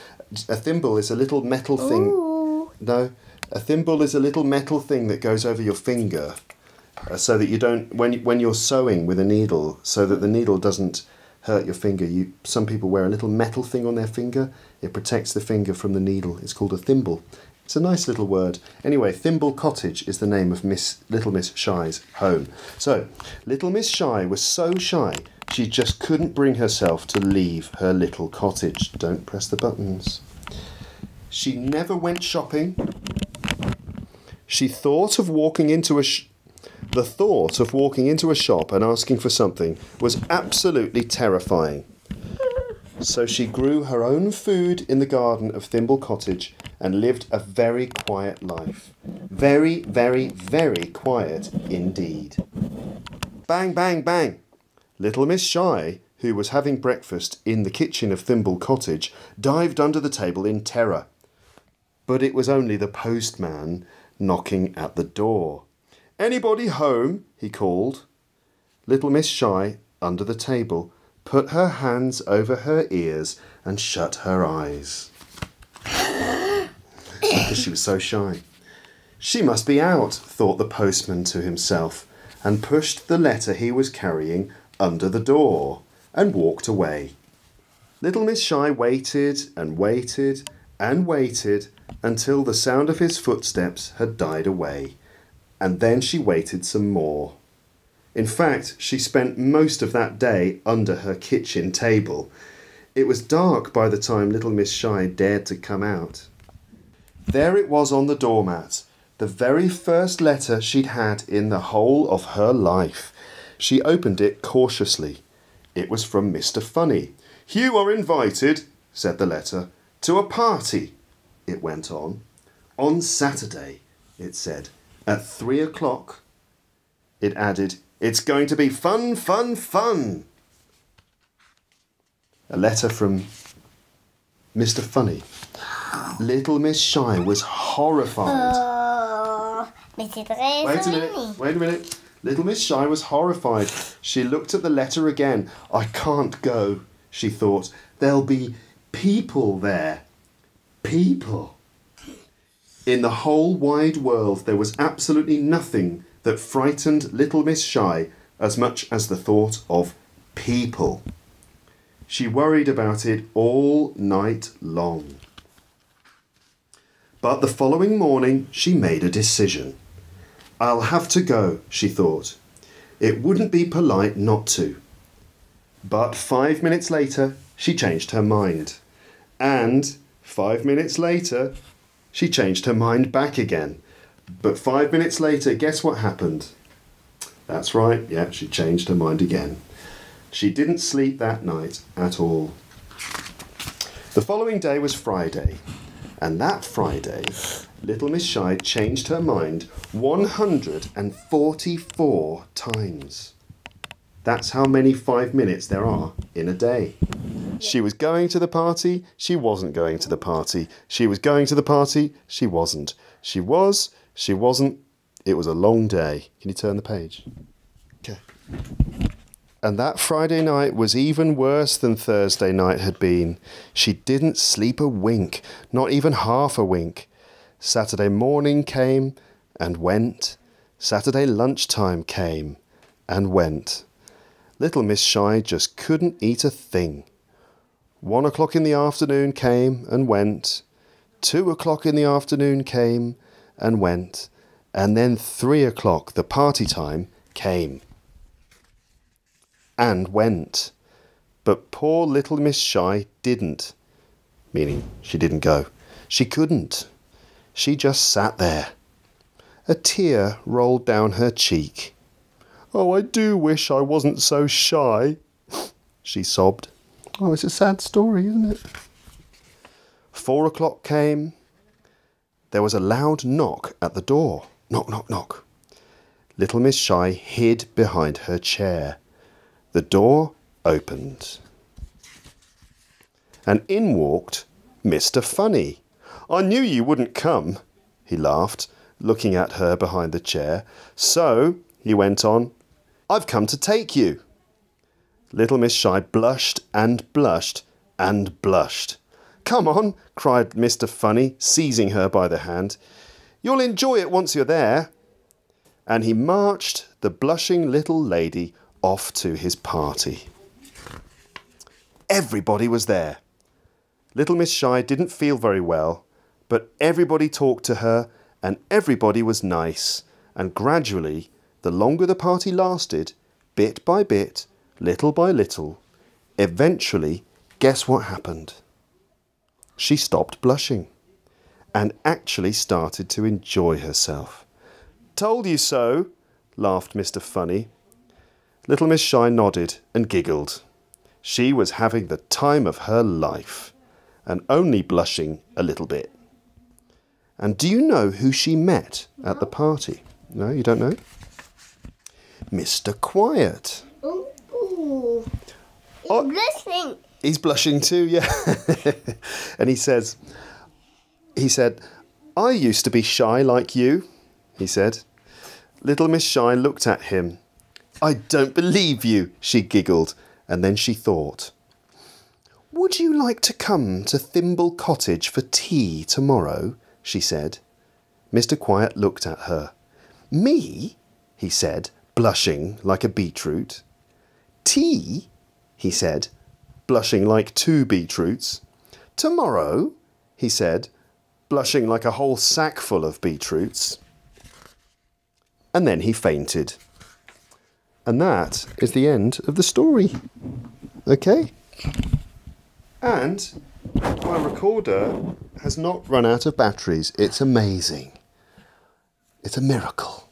A thimble is a little metal thing. Ooh. No, a thimble is a little metal thing that goes over your finger, uh, so that you don't when when you're sewing with a needle, so that the needle doesn't hurt your finger. You some people wear a little metal thing on their finger. It protects the finger from the needle. It's called a thimble. It's a nice little word. Anyway, Thimble Cottage is the name of Miss Little Miss Shy's home. So, Little Miss Shy was so shy she just couldn't bring herself to leave her little cottage. Don't press the buttons. She never went shopping. She thought of walking into a the thought of walking into a shop and asking for something was absolutely terrifying. So she grew her own food in the garden of Thimble Cottage and lived a very quiet life. Very, very, very quiet indeed. Bang, bang, bang! Little Miss Shy, who was having breakfast in the kitchen of Thimble Cottage, dived under the table in terror. But it was only the postman knocking at the door. Anybody home? he called. Little Miss Shy, under the table, put her hands over her ears and shut her eyes. because she was so shy. She must be out, thought the postman to himself, and pushed the letter he was carrying under the door and walked away. Little Miss Shy waited and waited and waited until the sound of his footsteps had died away, and then she waited some more. In fact, she spent most of that day under her kitchen table. It was dark by the time little Miss Shy dared to come out. There it was on the doormat, the very first letter she'd had in the whole of her life. She opened it cautiously. It was from Mr. Funny. You are invited, said the letter, to a party, it went on. On Saturday, it said, at three o'clock. It added, It's going to be fun, fun, fun. A letter from Mr. Funny. Little Miss Shy was horrified. Oh, mais c'est très Wait a minute, wait a minute. Little Miss Shy was horrified. She looked at the letter again. I can't go, she thought. There'll be people there. People. In the whole wide world, there was absolutely nothing that frightened Little Miss Shy as much as the thought of people. She worried about it all night long. But the following morning, she made a decision. I'll have to go, she thought. It wouldn't be polite not to. But five minutes later, she changed her mind. And five minutes later, she changed her mind back again. But five minutes later, guess what happened? That's right, yeah, she changed her mind again. She didn't sleep that night at all. The following day was Friday, and that Friday, Little Miss Shy changed her mind 144 times. That's how many five minutes there are in a day. She was going to the party, she wasn't going to the party. She was going to the party, she wasn't. She was, she wasn't. It was a long day. Can you turn the page? Okay. And that Friday night was even worse than Thursday night had been. She didn't sleep a wink, not even half a wink. Saturday morning came and went. Saturday lunchtime came and went. Little Miss Shy just couldn't eat a thing. One o'clock in the afternoon came and went. Two o'clock in the afternoon came and went. And then three o'clock, the party time, came and went. But poor little Miss Shy didn't. Meaning she didn't go. She couldn't. She just sat there. A tear rolled down her cheek. Oh, I do wish I wasn't so shy, she sobbed. Oh, it's a sad story, isn't it? Four o'clock came. There was a loud knock at the door. Knock, knock, knock. Little Miss Shy hid behind her chair. The door opened. And in walked Mr. Funny. I knew you wouldn't come, he laughed, looking at her behind the chair. So, he went on, I've come to take you. Little Miss Shy blushed and blushed and blushed. Come on, cried Mr. Funny, seizing her by the hand. You'll enjoy it once you're there. And he marched the blushing little lady off to his party. Everybody was there. Little Miss Shy didn't feel very well, but everybody talked to her and everybody was nice, and gradually, the longer the party lasted, bit by bit, little by little, eventually, guess what happened? She stopped blushing and actually started to enjoy herself. Told you so, laughed Mr. Funny. Little Miss Shy nodded and giggled. She was having the time of her life and only blushing a little bit. And do you know who she met at the party? No, you don't know? Mr. Quiet. Ooh, ooh. Oh. Listening. He's blushing too, yeah. <laughs> and he says, he said, I used to be shy like you, he said. Little Miss Shy looked at him. I don't believe you, she giggled, and then she thought. Would you like to come to Thimble Cottage for tea tomorrow? she said. Mr. Quiet looked at her. Me? he said, blushing like a beetroot. Tea? he said, blushing like two beetroots. Tomorrow? he said, blushing like a whole sackful of beetroots. And then he fainted. And that is the end of the story. Okay? And my recorder has not run out of batteries. It's amazing. It's a miracle.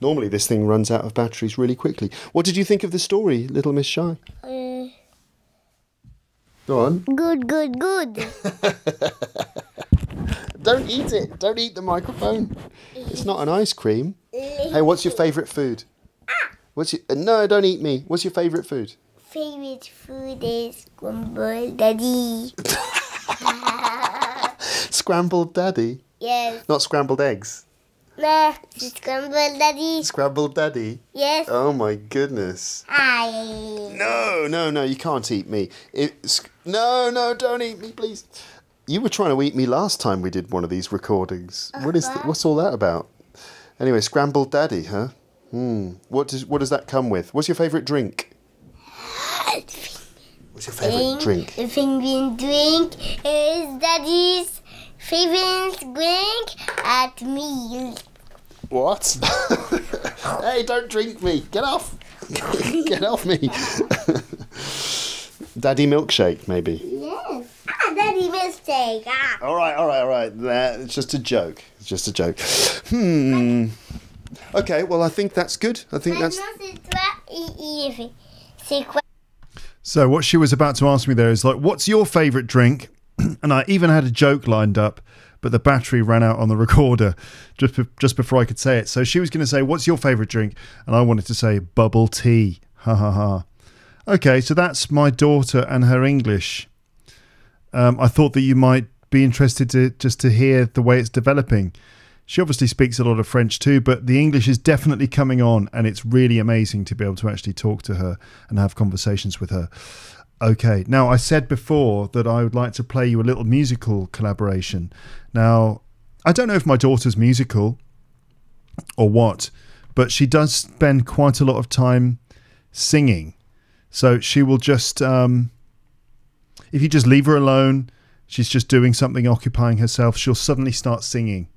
Normally, this thing runs out of batteries really quickly. What did you think of the story, Little Miss Shy? Uh, Go on. good, good, good. <laughs> Don't eat it. Don't eat the microphone. It's not an ice cream. Hey, what's your favourite food? What's your uh, no? Don't eat me. What's your favourite food? Favorite food is scrambled daddy. <laughs> Scrambled daddy, Yes. not scrambled eggs. Nah, scrambled daddy. Scrambled daddy. Yes. Oh my goodness. I. No, no, no, you can't eat me. It's, no, no, don't eat me, please. You were trying to eat me last time we did one of these recordings. What is th- what's all that about? Anyway, scrambled daddy, huh? Hmm. What does what does that come with? What's your favourite drink? <gasps> What's your favourite drink? The penguin drink is daddy's favorite drink at meal. What? <laughs> hey, don't drink me. Get off. <laughs> Get off me. <laughs> Daddy milkshake, maybe. Yes. Ah, any mistake. Ah. All right, all right, all right. That, it's just a joke. It's just a joke. Hmm. Okay, well, I think that's good. I think that's. easy. Secret. So, what she was about to ask me there is like, what's your favourite drink? <clears throat> and I even had a joke lined up, but the battery ran out on the <laughs> recorder just, be- just before I could say it. So, she was going to say, What's your favourite drink? And I wanted to say, Bubble tea. Ha ha ha. Okay, so that's my daughter and her English. Um, I thought that you might be interested to just to hear the way it's developing. She obviously speaks a lot of French too, but the English is definitely coming on, and it's really amazing to be able to actually talk to her and have conversations with her. Okay, now I said before that I would like to play you a little musical collaboration. Now, I don't know if my daughter's musical or what, but she does spend quite a lot of time singing. So she will just, um, if you just leave her alone, she's just doing something, occupying herself, she'll suddenly start singing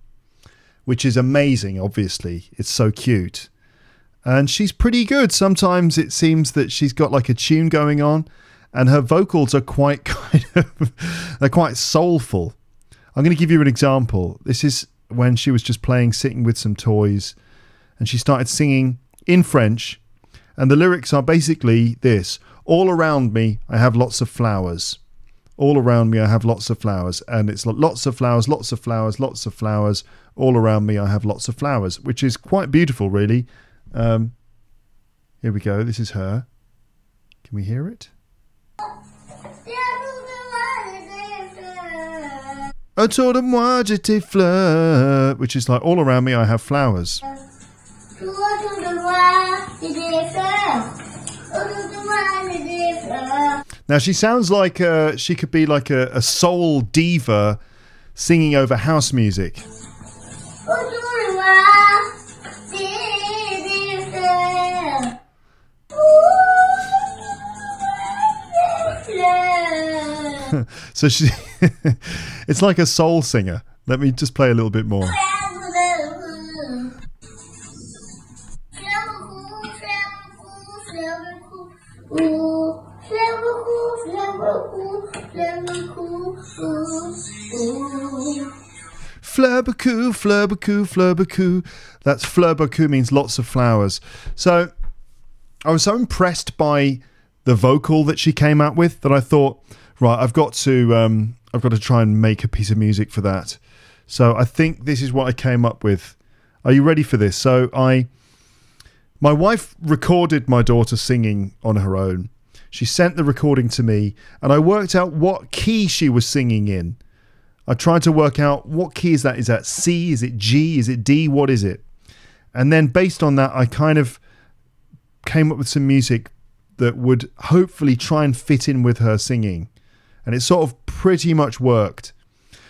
which is amazing, obviously. It's so cute. And she's pretty good. Sometimes it seems that she's got like a tune going on, and her vocals are quite <laughs> kind of they're quite soulful. I'm going to give you an example. This is when she was just playing sitting with some toys and she started singing in French. And the lyrics are basically this. All around me I have lots of flowers. All around me I have lots of flowers. And it's lots of flowers lots of flowers lots of flowers. All around me I have lots of flowers which is quite beautiful really. Um, here we go. This is her. Can we hear it Autour de moi j'ai des fleurs which is like all around me I have flowers Now she sounds like uh, she could be like a, a soul diva singing over house music. <laughs> <laughs> So she, <laughs> it's like a soul singer. Let me just play a little bit more. Beaucoup, fleur beaucoup. That's fleur beaucoup means lots of flowers. So I was so impressed by the vocal that she came out with that I thought, right, I've got to, um, I've got to try and make a piece of music for that. So I think this is what I came up with. Are you ready for this? So I, my wife recorded my daughter singing on her own. She sent the recording to me, and I worked out what key she was singing in. I tried to work out what key is that? Is that C? Is it G? Is it D? What is it? And then based on that, I kind of came up with some music that would hopefully try and fit in with her singing. And it sort of pretty much worked.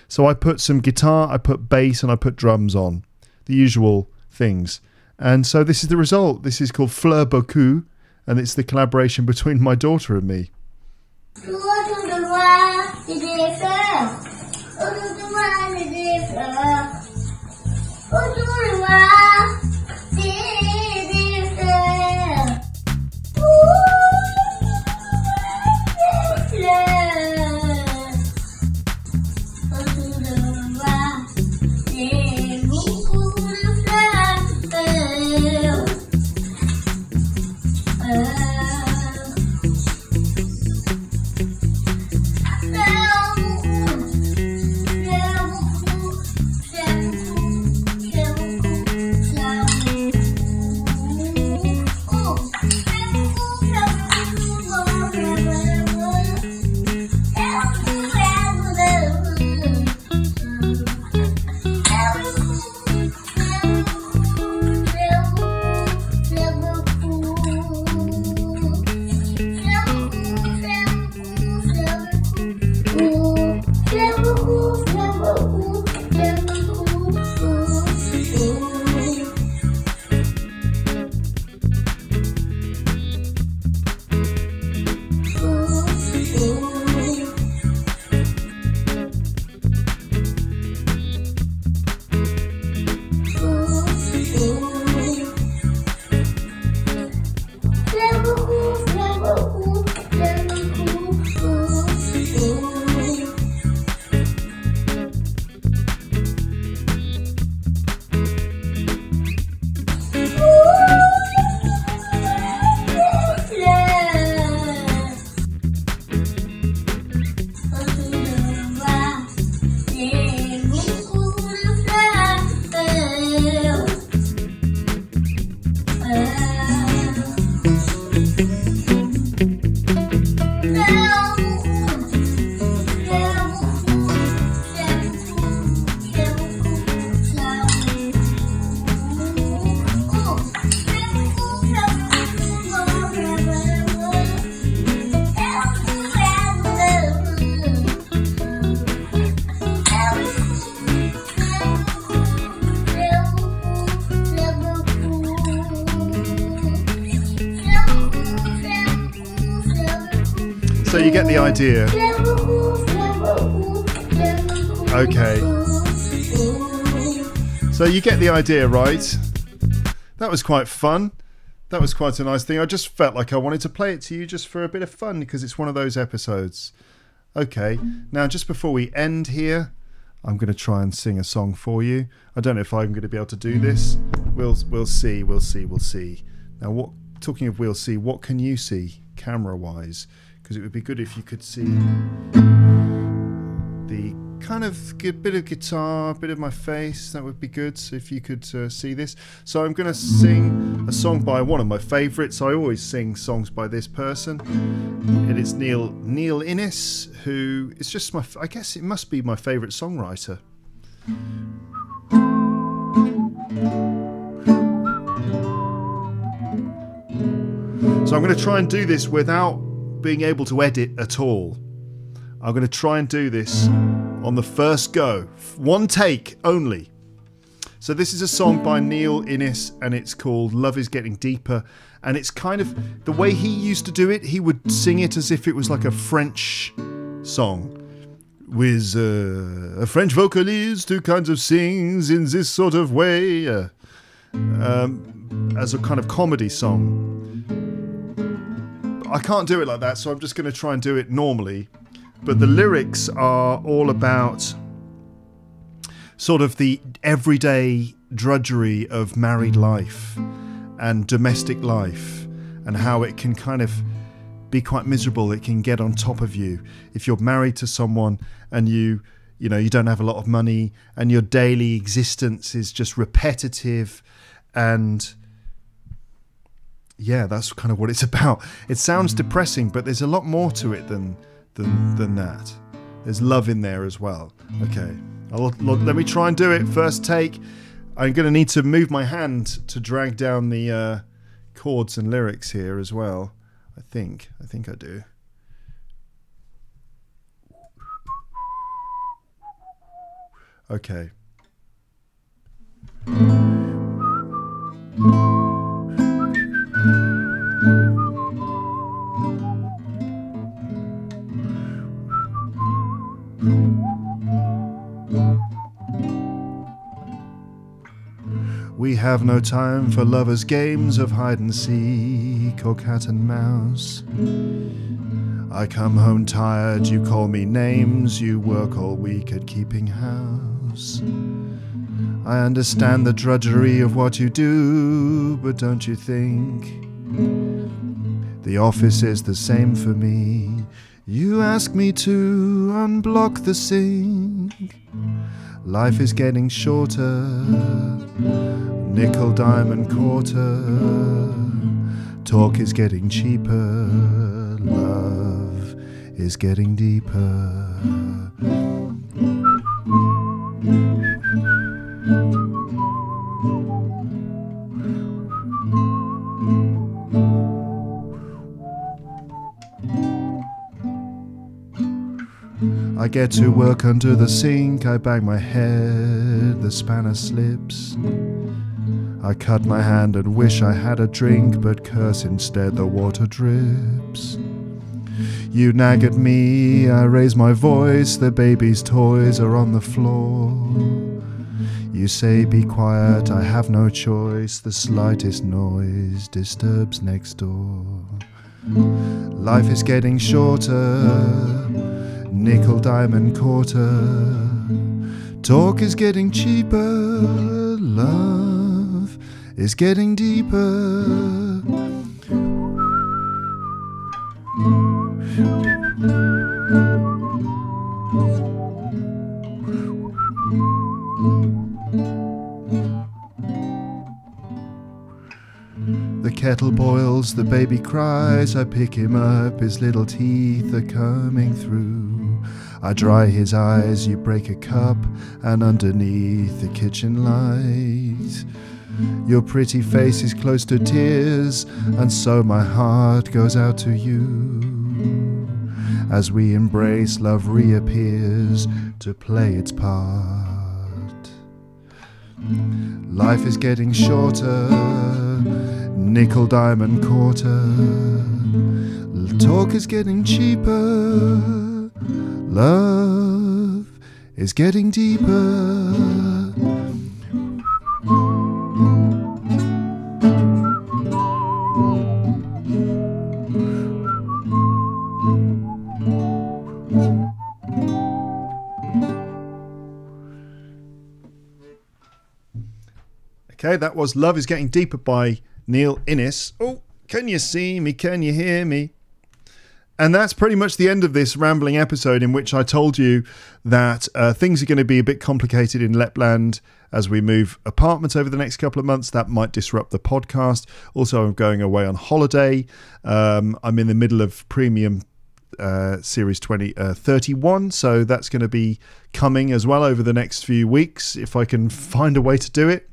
So I put some guitar, I put bass, and I put drums on. The usual things. And so this is the result. This is called Fleur Beaucoup, and it's the collaboration between my daughter and me. Idea. Okay. So you get the idea, right? That was quite fun. That was quite a nice thing. I just felt like I wanted to play it to you just for a bit of fun because it's one of those episodes. Okay, now just before we end here, I'm going to try and sing a song for you. I don't know if I'm going to be able to do this. We'll we'll see. We'll see. We'll see. Now, what? Talking of we'll see. What can you see camera-wise? Because it would be good if you could see the kind of bit of guitar, a bit of my face. That would be good. So if you could uh, see this. So I'm going to sing a song by one of my favourites. I always sing songs by this person. And it's Neil Neil Innes, who is just my. I guess it must be my favourite songwriter. So I'm going to try and do this without being able to edit at all. I'm going to try and do this on the first go. One take only. So this is a song by Neil Innes and it's called Love is Getting Deeper and it's kind of the way he used to do it, he would sing it as if it was like a French song with uh, a French vocalist who kind of sings in this sort of way uh, um, as a kind of comedy song. I can't do it like that, so I'm just going to try and do it normally. But the lyrics are all about sort of the everyday drudgery of married mm. life and domestic life and how it can kind of be quite miserable. It can get on top of you. If you're married to someone and you you know you don't have a lot of money and your daily existence is just repetitive and yeah that's kind of what it's <laughs> about it sounds depressing but there's a lot more to it than than than that. There's love in there as well. Okay, I'll, let me try and do it. First take. I'm going to need to move my hand to drag down the uh, chords and lyrics here as well. I think. I think I do. Okay. Have no time for lovers' games of hide and seek or cat and mouse. I come home tired, you call me names, you work all week at keeping house. I understand the drudgery of what you do, but don't you think the office is the same for me? You ask me to unblock the sink. Life is getting shorter, nickel, diamond, quarter. Talk is getting cheaper, love is getting deeper. I get to work under the sink, I bang my head, the spanner slips. I cut my hand and wish I had a drink, but curse instead the water drips. You nag at me, I raise my voice, the baby's toys are on the floor. You say, Be quiet, I have no choice, the slightest noise disturbs next door. Life is getting shorter nickel, diamond, quarter. Talk is getting cheaper, love is getting deeper. The kettle boils, the baby cries. I pick him up, his little teeth are coming through. I dry his eyes, you break a cup, and underneath the kitchen light. Your pretty face is close to tears, and so my heart goes out to you. As we embrace, love reappears to play its part. Life is getting shorter, nickel, diamond, quarter. talk is getting cheaper. Love is getting deeper. Okay, that was Love is Getting Deeper by Neil Innes. Oh, can you see me? Can you hear me? And that's pretty much the end of this rambling episode in which I told you that uh, things are going to be a bit complicated in Lapland as we move apartments over the next couple of months. That might disrupt the podcast. Also, I'm going away on holiday. Um, I'm in the middle of premium uh, series 20 uh, 31 so that's going to be coming as well over the next few weeks if i can find a way to do it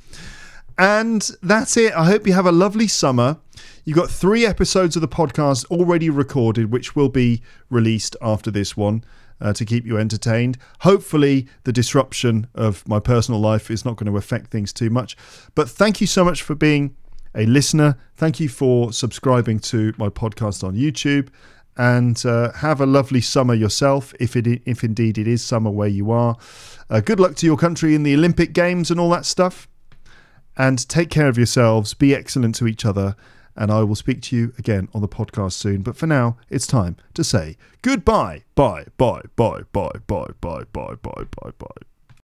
and that's it. I hope you have a lovely summer. You've got three episodes of the podcast already recorded, which will be released after this one uh, to keep you entertained. Hopefully, the disruption of my personal life is not going to affect things too much. But thank you so much for being a listener. Thank you for subscribing to my podcast on YouTube. And uh, have a lovely summer yourself, if it if indeed it is summer where you are. Uh, good luck to your country in the Olympic Games and all that stuff and take care of yourselves. Be excellent to each other. And I will speak to you again on the podcast soon. But for now, it's time to say goodbye. Bye, bye, bye, bye, bye, bye, bye, bye, bye, bye.